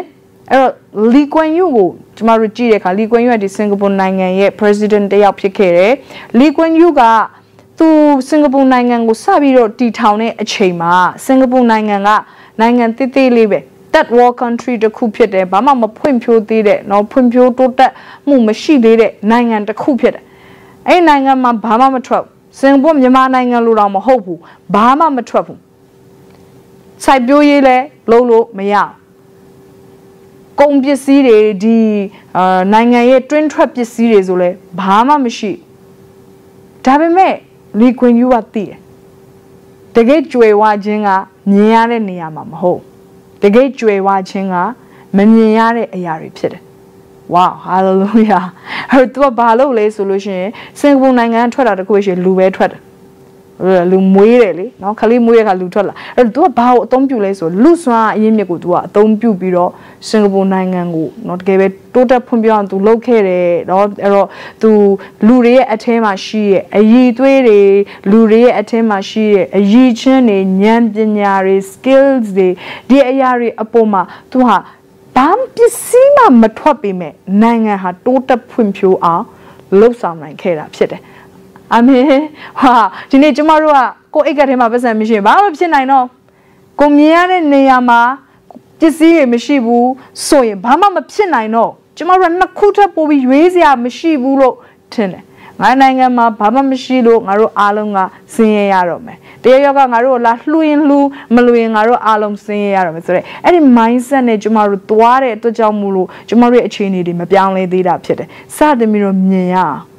အဲ့တော့လီကွမ်ယူကိုကျမတို့ကြည့်တဲ့အခါလီကွမ်ယူကဒီစင်ကာပူနိုင်ငံရဲ့ president တယောက်ဖြစ်ခဲ့တယ်လီကွမ်ယူကသူစင်ကာပူနိုင်ငံကိုစပြီးတော့တည်ထောင်တဲ့အချိန်မှာစင်ကာပူနိုင်ငံကနိုင်ငံတိတိလေးပဲ third world country တစ်ခုဖြစ်တယ်ဘာမှမဖွံ့ဖြိုးသေးတဲ့เนาะဖွံ့ဖြိုးတိုးတက်မှုမရှိသေးတဲ့နိုင်ငံတစ်ခုဖြစ်တယ်အဲ့နိုင်ငံမှာဘာမှမထွက်စင်ကာပူမြန်မာနိုင်ငံလိုတော့မဟုတ်ဘူးဘာမှမထွက်ဘူးစိုက်ပျိုးရေးလဲလုံးလို့မရဘူး ကုန်ပစ္စည်းတွေဒီအာနိုင်ငံရဲ့တွင်းထွက်ပစ္စည်းတွေဆိုလဲဘာမှမရှိဒါပေမဲ့လီကွင်ယူကသိတယ်တကယ်ကြွယ်ဝခြင်းကမြင်ရတဲ့နေရာမှာမဟုတ် တကယ်ကြွယ်ဝခြင်းကမမြင်ရတဲ့အရာတွေဖြစ်တယ်ဝါဟာလေလုယာအဲ့တော့ဘာလို့လဲဆိုလို့ရှိရင်စင်ကာပူနိုင်ငံထွက်တာတခုရှိလူပဲထွက်တယ် လူမွေးတယ်လေနော်ခလေးမွေးတဲ့ခါလူထွက်လာအဲ့တော့ तू ကဘာကိုအသုံးပြုလဲဆိုလူစွမ်းအရင်းမြစ်ကို तू ကအသုံးပြုပြီးတော့စင်ကာပူနိုင်ငံကိုနော်တကယ်ပဲတိုးတက်ဖွံ့ဖြိုးအောင် तू လုပ်ခဲ့တယ်နော်အဲ့တော့ तू လူတွေရဲ့အထဲမှာရှိရဲ့အည်သွေးတွေလူတွေရဲ့အထဲမှာရှိရဲ့အည်ချင်းတွေဉာဏ်ပညာတွေ skills တွေဒီအရာတွေအပေါ်မှာ तू ဟာဘာပစ္စည်းမှမထွက်ပေမဲ့နိုင်ငံဟာတိုးတက်ဖွံ့ဖြိုးအောင်လှုပ်ဆောင်နိုင်ခဲ့တာဖြစ်တယ် အာမင်ဟာဒီနေ့ကျမတို့ကကိုယ့်အိတ်ကထဲမှာပတ်စံမရှိဘာမှဖြစ်နိုင်တော့ကိုမြင်ရတဲ့နေရာမှာပစ္စည်းတွေမရှိဘူးဆိုရင်ဘာမှမဖြစ်နိုင်တော့ကျမတို့ကနှစ်ခုထပ်ပို့ပြီးရွေးစရာမရှိဘူးလို့ထင်တယ်ငါနိုင်ငံမှာဘာမှမရှိလို့ငါတို့အားလုံးကဆင်းရဲရတော့မယ်တရားရောကငါတို့လာလှူရင်လှူမလှူရင်ငါတို့အားလုံးဆင်းရဲရတော့မယ်ဆိုတော့အဲ့ဒီ mindset နဲ့ကျမတို့သွားတဲ့အတွက်ကြောင့်မို့လို့ကျမတို့ရဲ့အခြေအနေတွေမပြောင်းလဲသေးတာဖြစ်တယ်စသဖြင့်တော့မြင်ရအောင်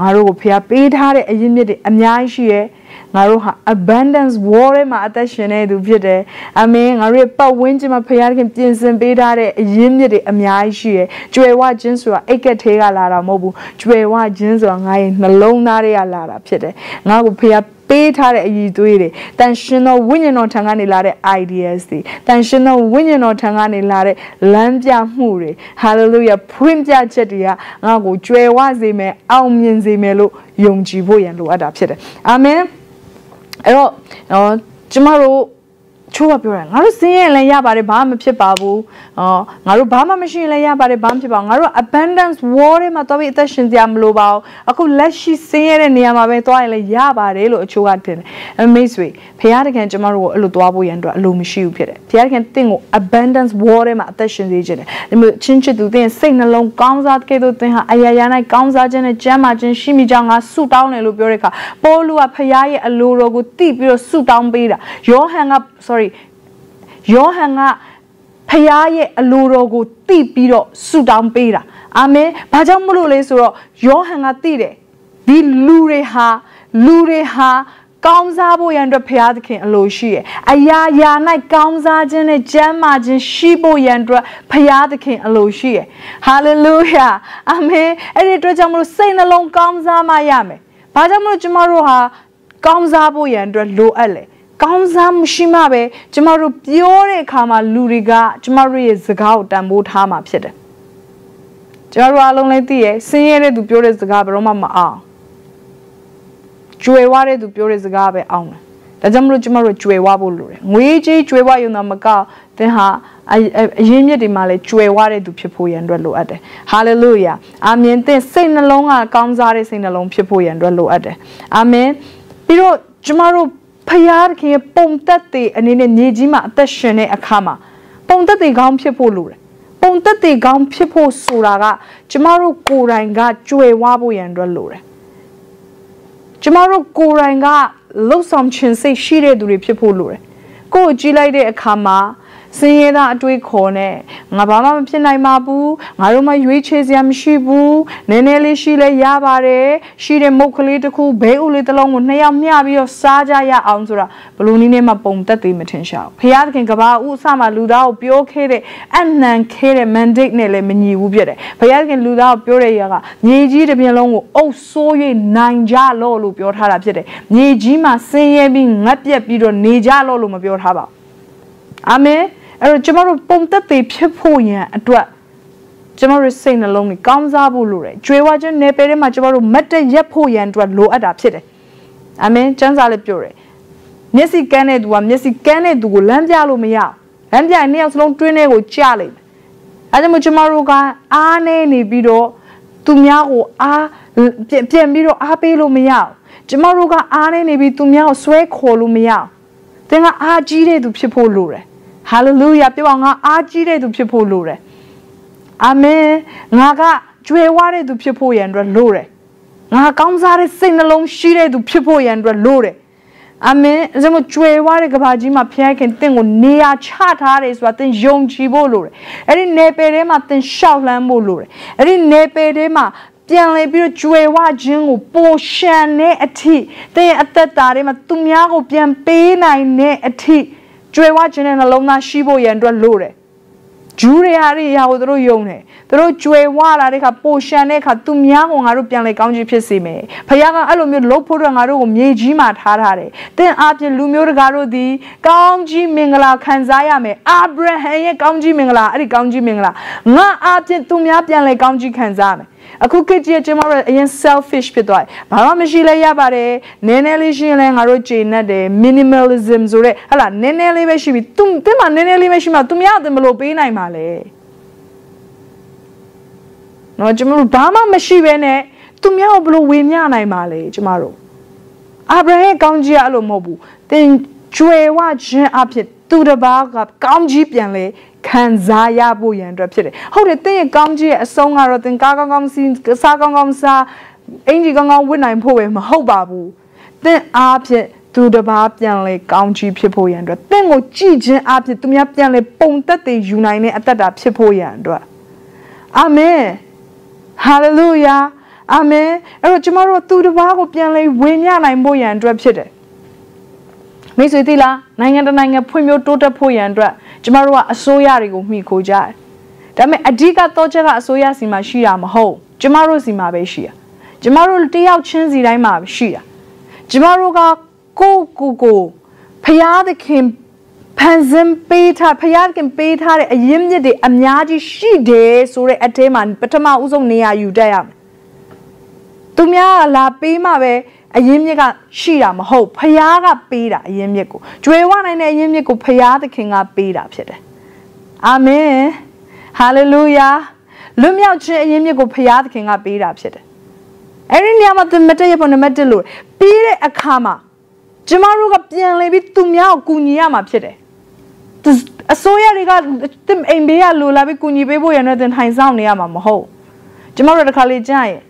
ငါတို့ကိုဖះပေးထားတဲ့အရင်းမြစ်တွေအများကြီးရှိရဲ့ငါတို့ဟာ abundance war ထဲမှာအသက်ရှင်နေသူဖြစ်တယ်အမင်းငါတို့ရဲ့ပတ်ဝန်းကျင်မှာဖះခင်ပြင်ဆင်ပေးထားတဲ့အရင်းမြစ်တွေအများကြီးရှိရဲ့ကြွယ်ဝခြင်းဆိုတာအိတ်ကက်သေးကလာတာမဟုတ်ဘူးကြွယ်ဝခြင်းဆိုတာငါရဲ့နှလုံးသားတွေကလာတာဖြစ်တယ်ငါကိုဖះ ပေးထားတဲ့အည်သွေးတွေတန်ရှင်သောဝိညာဉ်တော်ထံကနေလာတဲ့ ideas တွေတန်ရှင်သောဝိညာဉ်တော်ထံကနေလာတဲ့လမ်းပြမှုတွေ hallelujah ဖွင့်ပြချက်တွေကငါ့ကိုကြွယ်ဝစေမယ်အောင်မြင်စေမယ်လို့ယုံကြည်ဖို့ရန်လိုအပ်တာဖြစ်တယ်အာမင်အဲ့တော့ကျမတို့ ချိုးကပြောတယ်ငါတို့စင်းရင်လည်းရပါတယ်ဘာမှမဖြစ်ပါဘူးအော်ငါတို့ဘာမှမရှိရင်လည်းရပါတယ်ဘာမှဖြစ်ပါဘူးငါတို့ abundance war တွေမှာတော့ပြီးအသက်ရှင်စရာမလိုပါဘူးအခုလက်ရှိစင်းရတဲ့နေရာမှာပဲသွားရင်လည်းရပါတယ်လို့အချိုးကတင်တယ်မိတ်ဆွေဖခင်တခင်ကျမတို့ကိုအဲ့လိုသွားဖို့ရန်အတွက်အလိုမရှိဘူးဖြစ်တယ်ဖခင်တခင်တင့်ကို abundance war တွေမှာအသက်ရှင်စေခြင်းတယ်ဒီမျိုးချင်းချစ်သူတင့်စိတ်နှလုံးကောင်းစားတဲ့သူတင့်ဟာအရာရာ၌ကောင်းစားခြင်းနဲ့ကျမ်းမာခြင်းရှိမိကြောင်းငါဆုတောင်းတယ်လို့ပြောတဲ့အခါပေါလုကဖခင်ရဲ့အလိုတော်ကိုသိပြီးတော့ဆုတောင်းပေးတာယောဟန်က sorry ယောဟန်ကဖခင်ရဲ့အလိုတော်ကိုသိပြီးတော့ဆုတောင်းပေးတာအာမင်ဘာကြောင့်မလို့လဲဆိုတော့ယောဟန်ကသိတယ်ဒီလူတွေဟာလူတွေဟာကောင်းစားဖို့ရန်အတွက်ဘုရားသခင်အလိုရှိရဲ့အရာရာ၌ကောင်းစားခြင်းနဲ့ကျမ်းမာခြင်းရှိဖို့ရန်အတွက်ဘုရားသခင်အလိုရှိရဲ့ဟာလေလုယာအာမင်အဲ့ဒီအတွက်ကြောင့်မလို့စိတ်နှလုံးကောင်းစားမှရမယ်ဘာကြောင့်မလို့ကျမတို့ဟာကောင်းစားဖို့ရန်အတွက်လိုအပ်လဲ ကောင်းစားမှုရှိမှပဲကျမတို့ပြောတဲ့အခါမှာလူတွေကကျမတို့ရဲ့စကားကိုတန်ဖိုးထားမှာဖြစ်တယ်ကျမတို့အားလုံးလည်းသိရဲ့ဆင်းရဲတဲ့သူပြောတဲ့စကားဘယ်တော့မှမအောင်ကျွေဝတဲ့သူပြောတဲ့စကားပဲအောင်တယ်ဒါကြောင့်မလို့ကျမတို့ကျွေဝဖို့လိုတယ်ငွေကြီးကျွေဝရုံတော့မကောက်သင်ဟာအရင်မြစ်တွေမှာလည်းကျွယ်ဝတဲ့သူဖြစ်ဖို့ရန်အတွက်လိုအပ်တယ်ဟာလေလုယာအာမင်သင်စိတ်နှလုံးကကောင်းစားတဲ့စိတ်နှလုံးဖြစ်ဖို့ရန်အတွက်လိုအပ်တယ်အာမင်ပြီးတော့ကျမတို့ ဖယားသခင်ပုံသက်တွေအနေနဲ့မြေကြီးမှာအသက်ရှင်တဲ့အခါမှာပုံသက်တွေကောင်းဖြစ်ဖို့လိုတယ်ပုံသက်တွေကောင်းဖြစ်ဖို့ဆိုတာကကျမတို့ကိုယ်တိုင်ကကြွယ်ဝဖို့ရန်အတွက်လိုတယ်ကျမတို့ကိုယ်တိုင်ကလှုပ်ဆောင်ခြင်းစိတ်ရှိတဲ့သူတွေဖြစ်ဖို့လိုတယ်ကိုယ်ကြည့်လိုက်တဲ့အခါမှာ စင်ရဲသားအတွေးခေါ်နဲ့ငါဘာမှမဖြစ်နိုင်ပါဘူးငါတို့မှရွေးချယ်စရာမရှိဘူးနည်းနည်းလေးရှိလဲရပါတယ်ရှိတဲ့မုတ်ကလေးတစ်ခုဘဲဥလေးတစ်လုံးကိုနှစ်ယောက်မျှပြီးတော့စားကြရအောင်ဆိုတာဘလူနည်းနဲ့မှပုံသက်သေးမထင်ရှာဘူးဖခင်သခင်ကဘာဥအစမှလူသားကိုပြောခဲ့တဲ့အနံခဲတဲ့ mandate နဲ့လည်းမညီဘူးဖြစ်တယ်ဖခင်သခင်လူသားကိုပြောတဲ့ຢာကမြေကြီးတစ်ပြင်လုံးကိုအုပ်ဆိုး၍နိုင်ကြလို့လို့ပြောထားတာဖြစ်တယ်မြေကြီးမှာဆင်းရဲပြီးငတ်ပြက်ပြီးတော့နေကြလို့လို့မပြောထားပါဘူးအာမင် အဲ့တော့ကျမတို့ပုံသက်သေးဖြစ်ဖို့ရန်အတွက်ကျမတို့စိတ်နှလုံးတွေကောင်းစားဖို့လိုတယ်ကြွေဝခြင်းနယ်ပယ်ထဲမှာကျမတို့မတ်တက်ရက်ဖို့ရန်အတွက်လိုအပ်တာဖြစ်တယ်အာမင်ကျမ်းစာလည်းပြောတယ်မျက်စိကန်းတဲ့သူကမျက်စိကန်းတဲ့သူကိုလမ်းပြလို့မရလမ်းပြရင်နှစ်ယောက်စလုံးတွင်းထဲကိုကြလိမ့်မယ်အဲဒါမှကျမတို့ကအားနေနေပြီးတော့သူများကိုအားပြန်ပြီးတော့အားပေးလို့မရကျမတို့ကအားနေနေပြီးသူများကိုဆွဲခေါ်လို့မရသင်ကအားကြီးတဲ့သူဖြစ်ဖို့လိုတယ် ဟာလေလုယာပြောအောင်ငါအားကြီးတဲ့သူဖြစ်ဖို့လိုတယ်အာမင်ငါကကြွယ်ဝတဲ့သူဖြစ်ဖို့ရန်အတွက်လိုတယ်ငါကောင်းစားတဲ့စိတ်နှလုံးရှိတဲ့သူဖြစ်ဖို့ရန်အတွက်လိုတယ်အာမင်အဲဒါမို့ကျွေဝတဲ့ကဘာကြီးမှာဖခင်တင့်ကိုနေရာချထားတယ်ဆိုတာသင်ယုံကြည်ဖို့လိုတယ်အဲ့ဒီနေပယ်ထဲမှာသင်ရှောက်လန်းဖို့လိုတယ်အဲ့ဒီနေပယ်ထဲမှာပြန်လေပြီးတော့ကျွေဝခြင်းကိုပိုရှန်တဲ့အထိသင်ရဲ့အသက်တာထဲမှာသူများကိုပြန်ပေးနိုင်တဲ့အထိ ကျွေဝခြင်းနဲ့နှလုံးသားရှိဖို့ရန်အတွက်လိုတယ်ဂျူးတွေဟာဒီအရာကိုသူတို့ယုံတယ်သူတို့ကြွယ်ဝလာတဲ့ခါပိုရှန်တဲ့ခါသူများကိုငါတို့ပြန်လေကောင်းကြီးဖြစ်စေမယ်ဖခင်ကအဲ့လိုမျိုးလှုပ်ဖို့တော့ငါတို့ကိုမြေကြီးမှာထားထားတယ်သင်အားဖြင့်လူမျိုးတကာတို့သည်ကောင်းကြီးမင်္ဂလာခံစားရမယ်အာဗြဟံရဲ့ကောင်းကြီးမင်္ဂလာအဲ့ဒီကောင်းကြီးမင်္ဂလာငါအားဖြင့်သူများပြန်လေကောင်းကြီးခံစားရမယ် အခုခေတ်ကြီးကျွန်တော်တို့အရင် selfish ဖြစ်သွားတယ်ဘာမှမရှိလဲရပါတယ်နည်းနည်းလေးရှိရင်လည်းငါတို့ကျေနပ်တယ် minimalism ဆိုတဲ့ဟလာနည်းနည်းလေးပဲရှိပြီသူတင်မှာနည်းနည်းလေးပဲရှိမှသူများအတင်မလို့ပေးနိုင်ပါလေနော်ကျွန်တော်တို့ဘာမှမရှိဘဲနဲ့သူများကိုဘလို့ဝေမျှနိုင်ပါလေကျွန်တော်တို့အာဗြဟံကောင်းကြီးအဲ့လိုမဟုတ်ဘူးသင်ကျွေဝခြင်းအဖြစ်သူတစ်ပါးကကောင်းကြီးပြန်လေ ခံစားရဖို့ရန်အတွက်ဖြစ်တယ်ဟုတ်တယ်သင်ရဲ့ကောင်းကြီးရဲ့အဆုံးကတော့သင်ကားကောင်းကောင်းစီးစားကောင်းကောင်းစားအင်ဂျီကောင်းကောင်းဝတ်နိုင်ဖို့ပဲမဟုတ်ပါဘူးသင်အားဖြင့်သူတစ်ပါးပြန်လေကောင်းကြီးဖြစ်ဖို့ရန်အတွက်သင်ကိုကြည်ခြင်းအားဖြင့်သူများပြန်လေပုံသက်တွေယူနိုင်တဲ့အသက်တာဖြစ်ဖို့ရန်အတွက်အာမင်ဟာလေလုယာအာမင်အဲ့တော့ကျမတို့သူတစ်ပါးကိုပြန်လေဝေမျှနိုင်ဖို့ရန်အတွက်ဖြစ်တယ်မိတ်ဆွေသိလားနိုင်ငံတနိုင်ငံဖွံ့ဖြိုးတိုးတက်ဖို့ရန်အတွက် ကျမတို့ကအစိုးရတွေကိုမှီခိုကြတယ်ဒါပေမဲ့အဓိကတော့ချက်ကအစိုးရစီမှာရှိတာမဟုတ်ကျမတို့စီမှာပဲရှိတာကျမတို့တယောက်ချင်းစီတိုင်းမှာရှိတာကျမတို့ကကိုကိုကိုဖျားသခင်ဖန်ဆင်းပေးထားဖယားခင်ပေးထားတဲ့အရင်းမြစ်တွေအများကြီးရှိတယ်ဆိုတဲ့အထဲမှာပထမဦးဆုံးနေရာယူတတ်ရမယ်။သူများကလာပေးမှပဲ အရင်းမြစ်ကရှိတာမဟုတ်ဖယားကပေးတာအရင်းမြစ်ကိုကျွေဝနိုင်တဲ့အရင်းမြစ်ကိုဖယားသခင်ကပေးတာဖြစ်တယ်။အာမင်။ဟာလေလုယာ။လွတ်မြောက်ခြင်းအရင်းမြစ်ကိုဖယားသခင်ကပေးတာဖြစ်တယ်။အဲ့ဒီနေရာမှာသမတ်ရပေါ်နံပါတ်1လို့ပြီးတဲ့အခါမှာကျမတို့ကပြန်လေပြီးသူများကိုကူညီရမှာဖြစ်တယ်အစိုးရတွေကတင်အိမ်ဘေးကလိုလာပြီးကူညီပေးဖို့ရတဲ့တင်ထိုင်ဆောင်နေရမှာမဟုတ်ကျမတို့တခါလေကြားရင်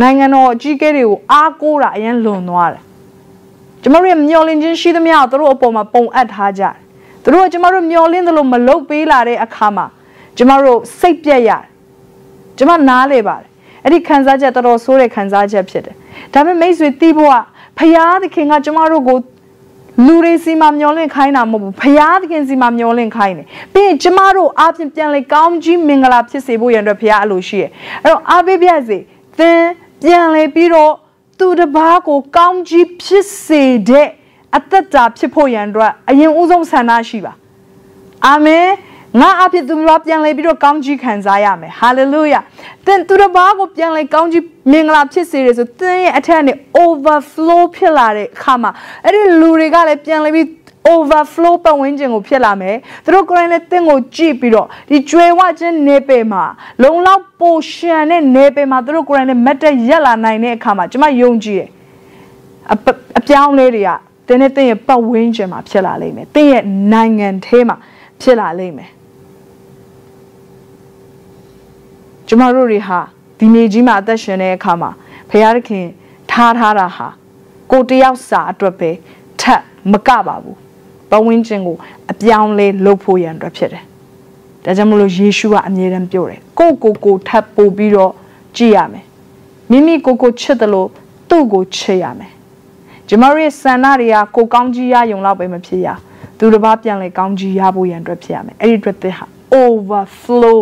နိုင်ငံတော်အကြီးအကဲတွေကိုအားကိုးတာအရင်လွန်သွားတယ်ကျမတို့ရဲ့မျောလင့်ခြင်းရှိသမျှကိုသူတို့အပေါ်မှာပုံအပ်ထားကြတယ်သူတို့ကကျမတို့မျောလင့်တယ်လို့မလုပ်ပေးလာတဲ့အခါမှာကျမတို့စိတ်ပြက်ရတယ်ကျမနားလေပါတယ်အဲ့ဒီခံစားချက်တော်တော်ဆိုးတဲ့ခံစားချက်ဖြစ်တယ်ဒါပေမဲ့မိတ်ဆွေတီးဖို့ကဖရာသခင်ကကျမတို့ကိုလူတွေစီမှာမျောလင့်ခိုင်းတာမဟုတ်ဘူးဖရာသခင်စီမှာမျောလင့်ခိုင်းတယ်ပြီးရင်ကျမတို့အပြင်ပြန်လေကောင်းကြီးမင်္ဂလာဖြစ်စေဖို့ရန်အတွက်ဖရာအလိုရှိရဲ့အဲ့တော့အားပေးပြစေသင် ပြန်လေပြီးတော့သူတစ်ပါးကိုကောင်းကြီးဖြစ်စေတဲ့အသက်တာဖြစ်ဖို့ရန်အတွက်အရင်ဦးဆုံးဆန္ဒရှိပါအာမင်ငါအဖြစ်သူများပြန်လဲပြီးတော့ကောင်းကြီးခံစားရမယ်ဟာလေလုယာသင်သူတစ်ပါးကိုပြန်လဲကောင်းကြီးမင်္ဂလာဖြစ်စေတယ်ဆိုသင်ရဲ့အထက်ကနေ overflow ဖြစ်လာတဲ့အခါမှာအဲ့ဒီလူတွေကလည်းပြန်လဲပြီး overflow ပတ်ဝန်းကျင်ကိုဖြစ်လာမယ်သူတို့ကိုယ်တိုင်လည်းသင်ကိုကြည့်ပြီးတော့ဒီကျွဲဝခြင်းနေပေမှာလုံလောက်ပိုရှန်တဲ့နေပေမှာသူတို့ကိုယ်တိုင်လည်းမတ်တက်ရက်လာနိုင်တဲ့အခါမှာကျွန်မယုံကြည်တယ်အပြောင်းလဲတွေကတင်းနဲ့တင်းရဲ့ပတ်ဝန်းကျင်မှာဖြစ်လာလိမ့်မယ်တင်းရဲ့နိုင်ငံထဲမှာဖြစ်လာလိမ့်မယ်ကျမတို့တွေဟာဒီမြေကြီးမှာအသက်ရှင်တဲ့အခါမှာဖခင်သခင်ထားထားတာဟာကိုတယောက်စာအတွက်ပဲထပ်မကပါဘူး ပဝင်းချင်းကိုအပြောင်းလဲလုပ်ဖို့ရန်အတွက်ဖြစ်တယ်။ဒါကြောင့်မလို့ယေရှုကအမြဲတမ်းပြောတယ်ကိုကိုကိုထပ်ပို့ပြီးတော့ကြည့်ရမယ်။မိမိကိုကိုချစ်တယ်လို့သူ့ကိုချစ်ရမယ်။ကျမတို့ရဲ့ဆန္ဒတွေကကိုကောင်းကြီးရယုံလောက်ပဲမဖြစ်ရ။သူတစ်ပါးပြန်လဲကောင်းကြီးရဖို့ရန်အတွက်ဖြစ်ရမယ်။အဲ့ဒီအတွက်သင်ဟာ overflow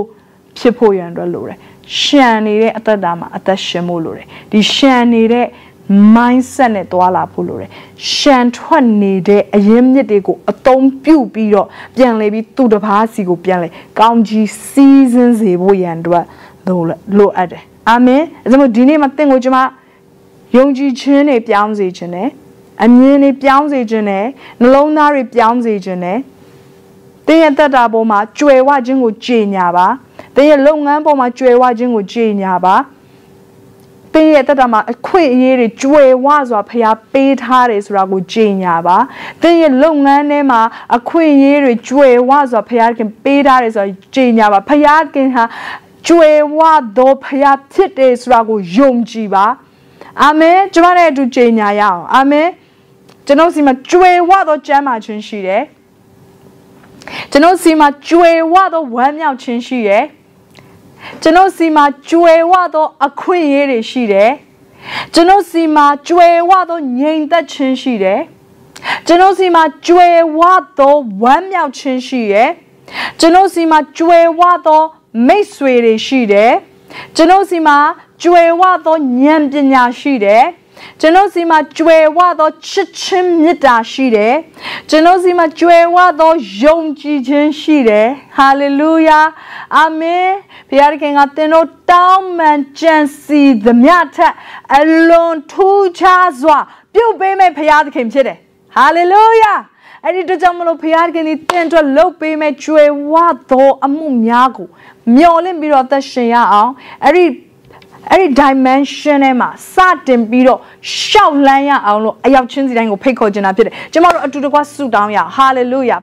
ဖြစ်ဖို့ရန်အတွက်လိုတယ်ရှံနေတဲ့အသက်တာမှာအသက်ရှင်ဖို့လိုတယ်ဒီရှံနေတဲ့ mindset နဲ့တွာလာဖို့လိုတယ်ရှံထွက်နေတဲ့အရင်းမြစ်တွေကိုအသုံးပြုပြီးတော့ပြန်လဲပြီးသူ့တစ်ပါးစီကိုပြန်လဲကောင်းကြီးစီးစင်းစေဖို့ရန်အတွက်လိုလိုအပ်တယ်အာမင်အဲဒါမို့ဒီနေ့မှာတင့်ကိုကျွန်မယုံကြည်ခြင်းတွေပြောင်းစေခြင်းနဲ့အမြင်တွေပြောင်းစေခြင်းနဲ့နှလုံးသားတွေပြောင်းစေခြင်းနဲ့တင်းရဲ့တက်တာပေါ်မှာကြွယ်ဝခြင်းကိုကြည်ညာပါသင်ရဲ့လုပ်ငန်းပေါ်မှာကြွယ်ဝခြင်းကိုကြည်ညာပါ သင်ရဲ့တက်တာမှာအခွင့်အရေးတွေကြွယ်ဝစွာဖျားပေးထားတယ်ဆိုတာကိုကြည်ညာပါသင်ရဲ့လုပ်ငန်းထဲမှာအခွင့်အရေးတွေကြွယ်ဝစွာဖျားခင်ပေးထားတယ်ဆိုတာကြည်ညာပါဖျားခင်ဟာကြွယ်ဝသောဖျားဖြစ်တယ်ဆိုတာကိုယုံကြည်ပါအာမင်ကျွန်မနဲ့အတူကြည်ညာရအောင်အာမင်ကျွန်တော်စီမှာကြွယ်ဝသောကျမ်းမာခြင်းရှိတယ်ကျွန်တော်စီမှာကြွယ်ဝသောဝမ်းမြောက်ခြင်းရှိတယ် ကျွန်တော်စီမှာကြွယ်ဝသောအခွင့်အရေးတွေရှိတယ်ကျွန်တော်စီမှာကြွယ်ဝသောငြိမ်သက်ခြင်းရှိတယ်ကျွန်တော်စီမှာကြွယ်ဝသောဝမ်းမြောက်ခြင်းရှိတယ်ကျွန်တော်စီမှာကြွယ်ဝသောမိတ်ဆွေတွေရှိတယ်ကျွန်တော်စီမှာကြွယ်ဝသောဉာဏ်ပညာရှိတယ် ကျွန်တော်စီမှာကြွယ်ဝသောချစ်ချင်းမေတ္တာရှိတယ်ကျွန်တော်စီမှာကြွယ်ဝသောယုံကြည်ခြင်းရှိတယ်ဟာလေလုယာအာမင်ဘုရားခင်ကသင်တို့တောင်းပန်ကြံစီသမျှထက်အလွန်ထူးခြားစွာ ပြုတ်ပေးမဲ့ဘုရားသခင်ဖြစ်တယ်ဟာလေလုယာအဲ့ဒီတော့ကြောင့်မလို့ဘုရားခင်ဒီတင့်အတွက်လှုပ်ပေးမဲ့ကြွယ်ဝသောအမှုများကိုမျော်လင့်ပြီးတော့သက်ရှင်ရအောင်အဲ့ဒီ အဲ့ဒီ dimension ထဲမှာစတင်ပြီးတော့ရှောက်လန်းရအောင်လို့အရောက်ချင်းစီတိုင်းကိုဖိတ်ခေါ်ချင်တာဖြစ်တယ်ကျမတို့အတူတကွဆုတောင်းရအောင် hallelujah